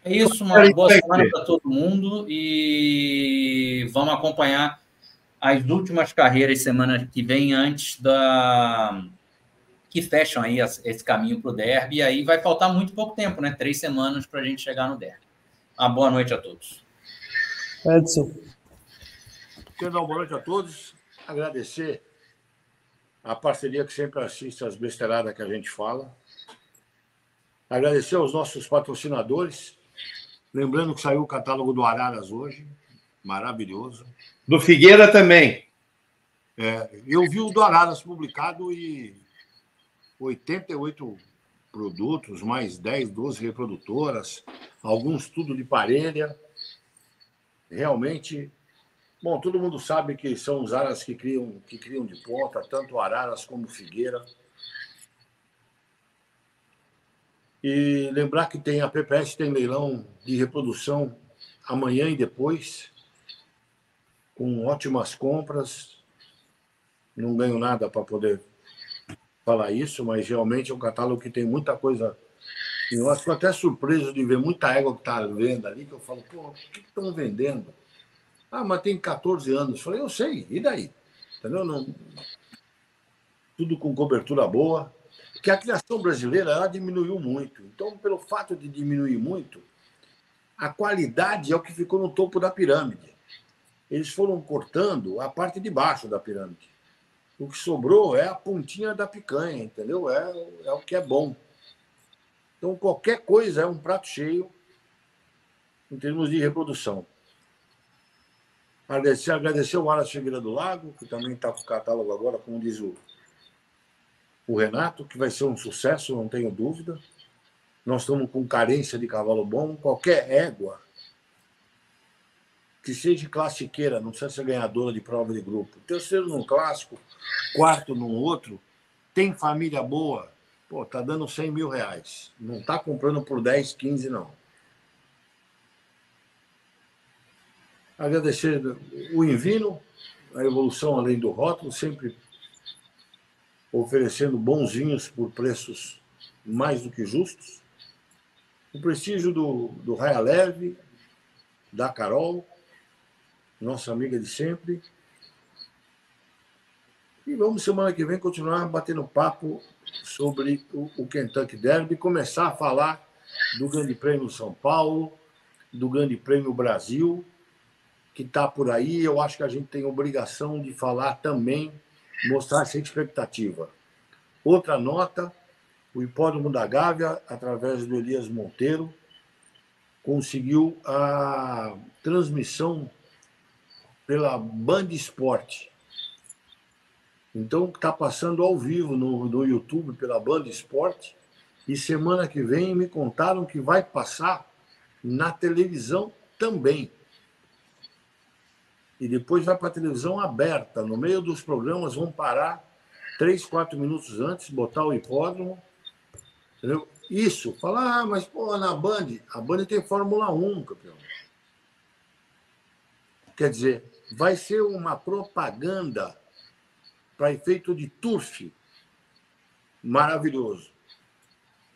É isso, uma boa semana para todo mundo e vamos acompanhar as últimas carreiras semana que vem antes da que fecham aí esse caminho para o derby e aí vai faltar muito pouco tempo, né? Três semanas para a gente chegar no derby. Uma boa noite a todos. Edson. Quero dar uma boa noite a todos, agradecer a parceria que sempre assiste às besteiradas que a gente fala. Agradecer aos nossos patrocinadores. Lembrando que saiu o catálogo do Araras hoje. Maravilhoso. Do Figueira também. É, eu vi o do Araras publicado e 88 produtos, mais 10, 12 reprodutoras, alguns tudo de parelha. Realmente, bom, todo mundo sabe que são os aras que criam, que criam de ponta, tanto Araras como Figueira. E lembrar que tem a PPS tem leilão de reprodução amanhã e depois, com ótimas compras. Não ganho nada para poder falar isso, mas realmente é um catálogo que tem muita coisa. Eu fico até surpreso de ver muita égua que está vendo ali, que eu falo, pô, o que estão vendendo? Ah, mas tem 14 anos. Eu falei, eu sei, e daí? Entendeu? Não... Tudo com cobertura boa que a criação brasileira ela diminuiu muito. Então, pelo fato de diminuir muito, a qualidade é o que ficou no topo da pirâmide. Eles foram cortando a parte de baixo da pirâmide. O que sobrou é a pontinha da picanha, entendeu? É, é o que é bom. Então, qualquer coisa é um prato cheio em termos de reprodução. Agradecer, agradecer o Aras Figueira do Lago, que também está com o catálogo agora, como diz o o Renato, que vai ser um sucesso, não tenho dúvida. Nós estamos com carência de cavalo bom. Qualquer égua que seja classiqueira, não precisa ser ganhadora de prova de grupo. Terceiro num clássico, quarto num outro, tem família boa, pô, tá dando 100 mil reais. Não tá comprando por 10, 15, não. Agradecer o Invino, a evolução além do rótulo, sempre oferecendo bonzinhos por preços mais do que justos. O prestígio do, do Raia Leve, da Carol, nossa amiga de sempre. E vamos, semana que vem, continuar batendo papo sobre o, o Kentucky Derby, começar a falar do Grande Prêmio São Paulo, do Grande Prêmio Brasil, que está por aí. Eu acho que a gente tem obrigação de falar também, mostrar essa expectativa. Outra nota: o Hipódromo da Gávea, através do Elias Monteiro, conseguiu a transmissão pela Band Esporte. Então, está passando ao vivo no, no YouTube pela Band Esporte. E semana que vem me contaram que vai passar na televisão também. E depois vai para a televisão aberta. No meio dos programas vão parar três, quatro minutos antes, botar o hipódromo. Entendeu? Isso, falar, ah, mas pô, na Band, a Band tem Fórmula 1, campeão. Quer dizer, vai ser uma propaganda para efeito de turf maravilhoso.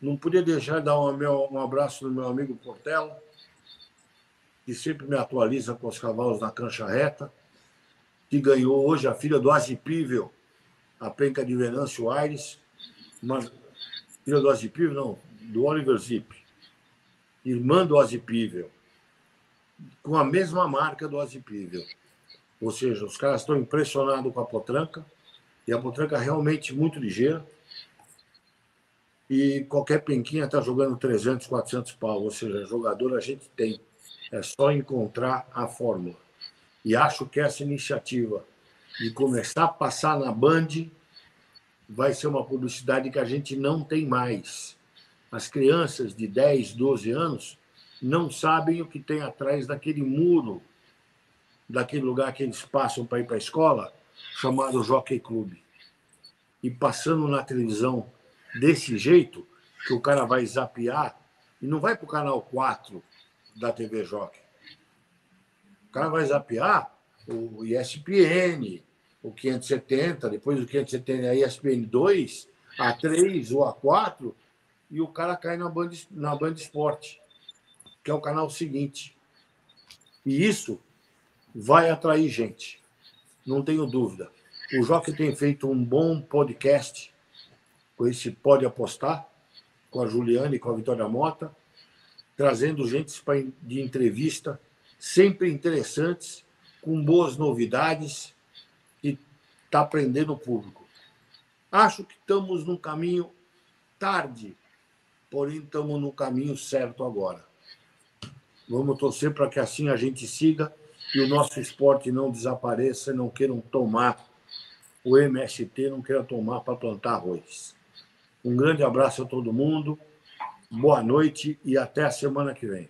Não podia deixar de dar um, um abraço no meu amigo Portela, que sempre me atualiza com os cavalos na cancha reta, que ganhou hoje a filha do Azipível, a penca de Venâncio Aires, uma filha do Azipível, não, do Oliver Zip, irmã do Azipível, com a mesma marca do Azipível. Ou seja, os caras estão impressionados com a potranca, e a potranca é realmente muito ligeira. E qualquer penquinha está jogando 300, 400 pau. Ou seja, jogador a gente tem. É só encontrar a fórmula. E acho que essa iniciativa de começar a passar na Band vai ser uma publicidade que a gente não tem mais. As crianças de 10, 12 anos não sabem o que tem atrás daquele muro, daquele lugar que eles passam para ir para a escola, chamado Jockey Club. E passando na televisão desse jeito, que o cara vai zapear, e não vai para o canal 4 da TV Jockey. O cara vai zapear o ESPN, o 570, depois do 570 a ESPN 2, A3 ou A4, e o cara cai na Band, na Band Esporte, que é o canal seguinte. E isso vai atrair gente, não tenho dúvida. O Jockey tem feito um bom podcast com esse Pode Apostar, com a Juliane e com a Vitória Mota, trazendo gente de entrevista, sempre interessantes, com boas novidades, e está aprendendo o público. Acho que estamos no caminho tarde, porém estamos no caminho certo agora. Vamos torcer para que assim a gente siga e o nosso esporte não desapareça não queiram tomar, o MST não queira tomar para plantar arroz. Um grande abraço a todo mundo, boa noite e até a semana que vem.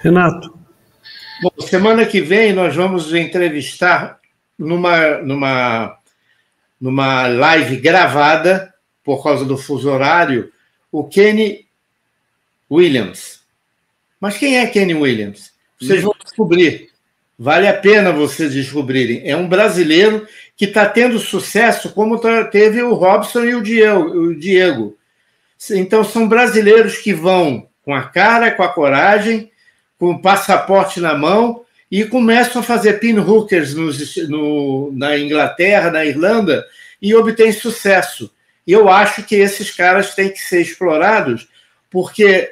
Renato. Bom, semana que vem nós vamos entrevistar numa, numa, numa live gravada, por causa do fuso horário, o Kenny Williams. Mas quem é Kenny Williams? Vocês vão descobrir. Vale a pena vocês descobrirem. É um brasileiro que está tendo sucesso, como tá, teve o Robson e o Diego. Então, são brasileiros que vão com a cara, com a coragem, com o passaporte na mão e começam a fazer pinhookers no, na Inglaterra, na Irlanda, e obtêm sucesso. E eu acho que esses caras têm que ser explorados, porque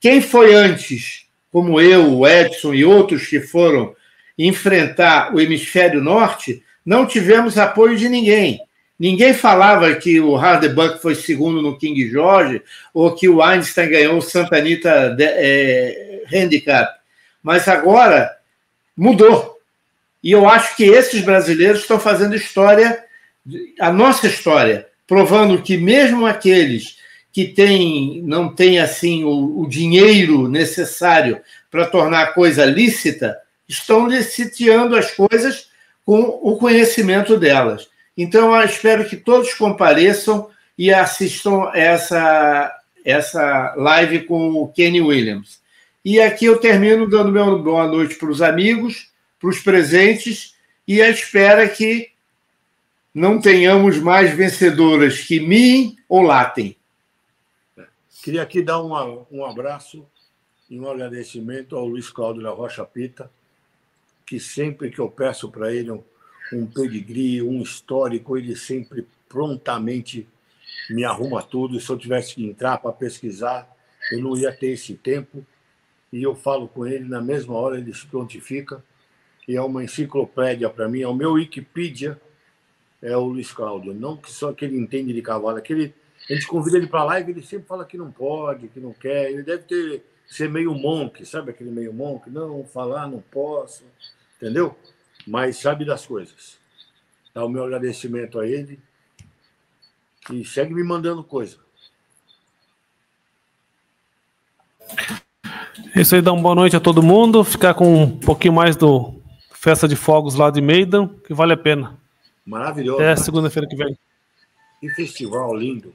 quem foi antes, como eu, o Edson e outros que foram enfrentar o hemisfério norte, não tivemos apoio de ninguém. Ninguém falava que o Hardebuck foi segundo no King George ou que o Einstein ganhou o Santa Anita é, Handicap. Mas agora mudou. E eu acho que esses brasileiros estão fazendo história, a nossa história, provando que mesmo aqueles que tem, não têm assim o, o dinheiro necessário para tornar a coisa lícita, estão liciteando as coisas com o conhecimento delas. Então, eu espero que todos compareçam e assistam essa, essa live com o Kenny Williams. E aqui eu termino dando meu boa noite para os amigos, para os presentes e a espera que não tenhamos mais vencedoras que mim ou latem. Queria aqui dar uma, um abraço e um agradecimento ao Luiz Cláudio da Rocha Pita, que sempre que eu peço para ele um, um pedigree, um histórico, ele sempre prontamente me arruma tudo. Se eu tivesse que entrar para pesquisar, eu não ia ter esse tempo. E eu falo com ele, na mesma hora ele se prontifica. E é uma enciclopédia para mim, é o meu Wikipedia, é o Luiz Cláudio. Não que só que ele entende de cavalo, aquele a gente convida ele para live, ele sempre fala que não pode, que não quer. Ele deve ter ser meio monk, sabe aquele meio monk? Não, falar não posso, entendeu? Mas sabe das coisas. Dá o meu agradecimento a ele e segue me mandando coisa. Isso aí dá uma boa noite a todo mundo. Ficar com um pouquinho mais do Festa de Fogos lá de Maiden, que vale a pena. Maravilhoso. Né? segunda-feira que vem. Que festival lindo.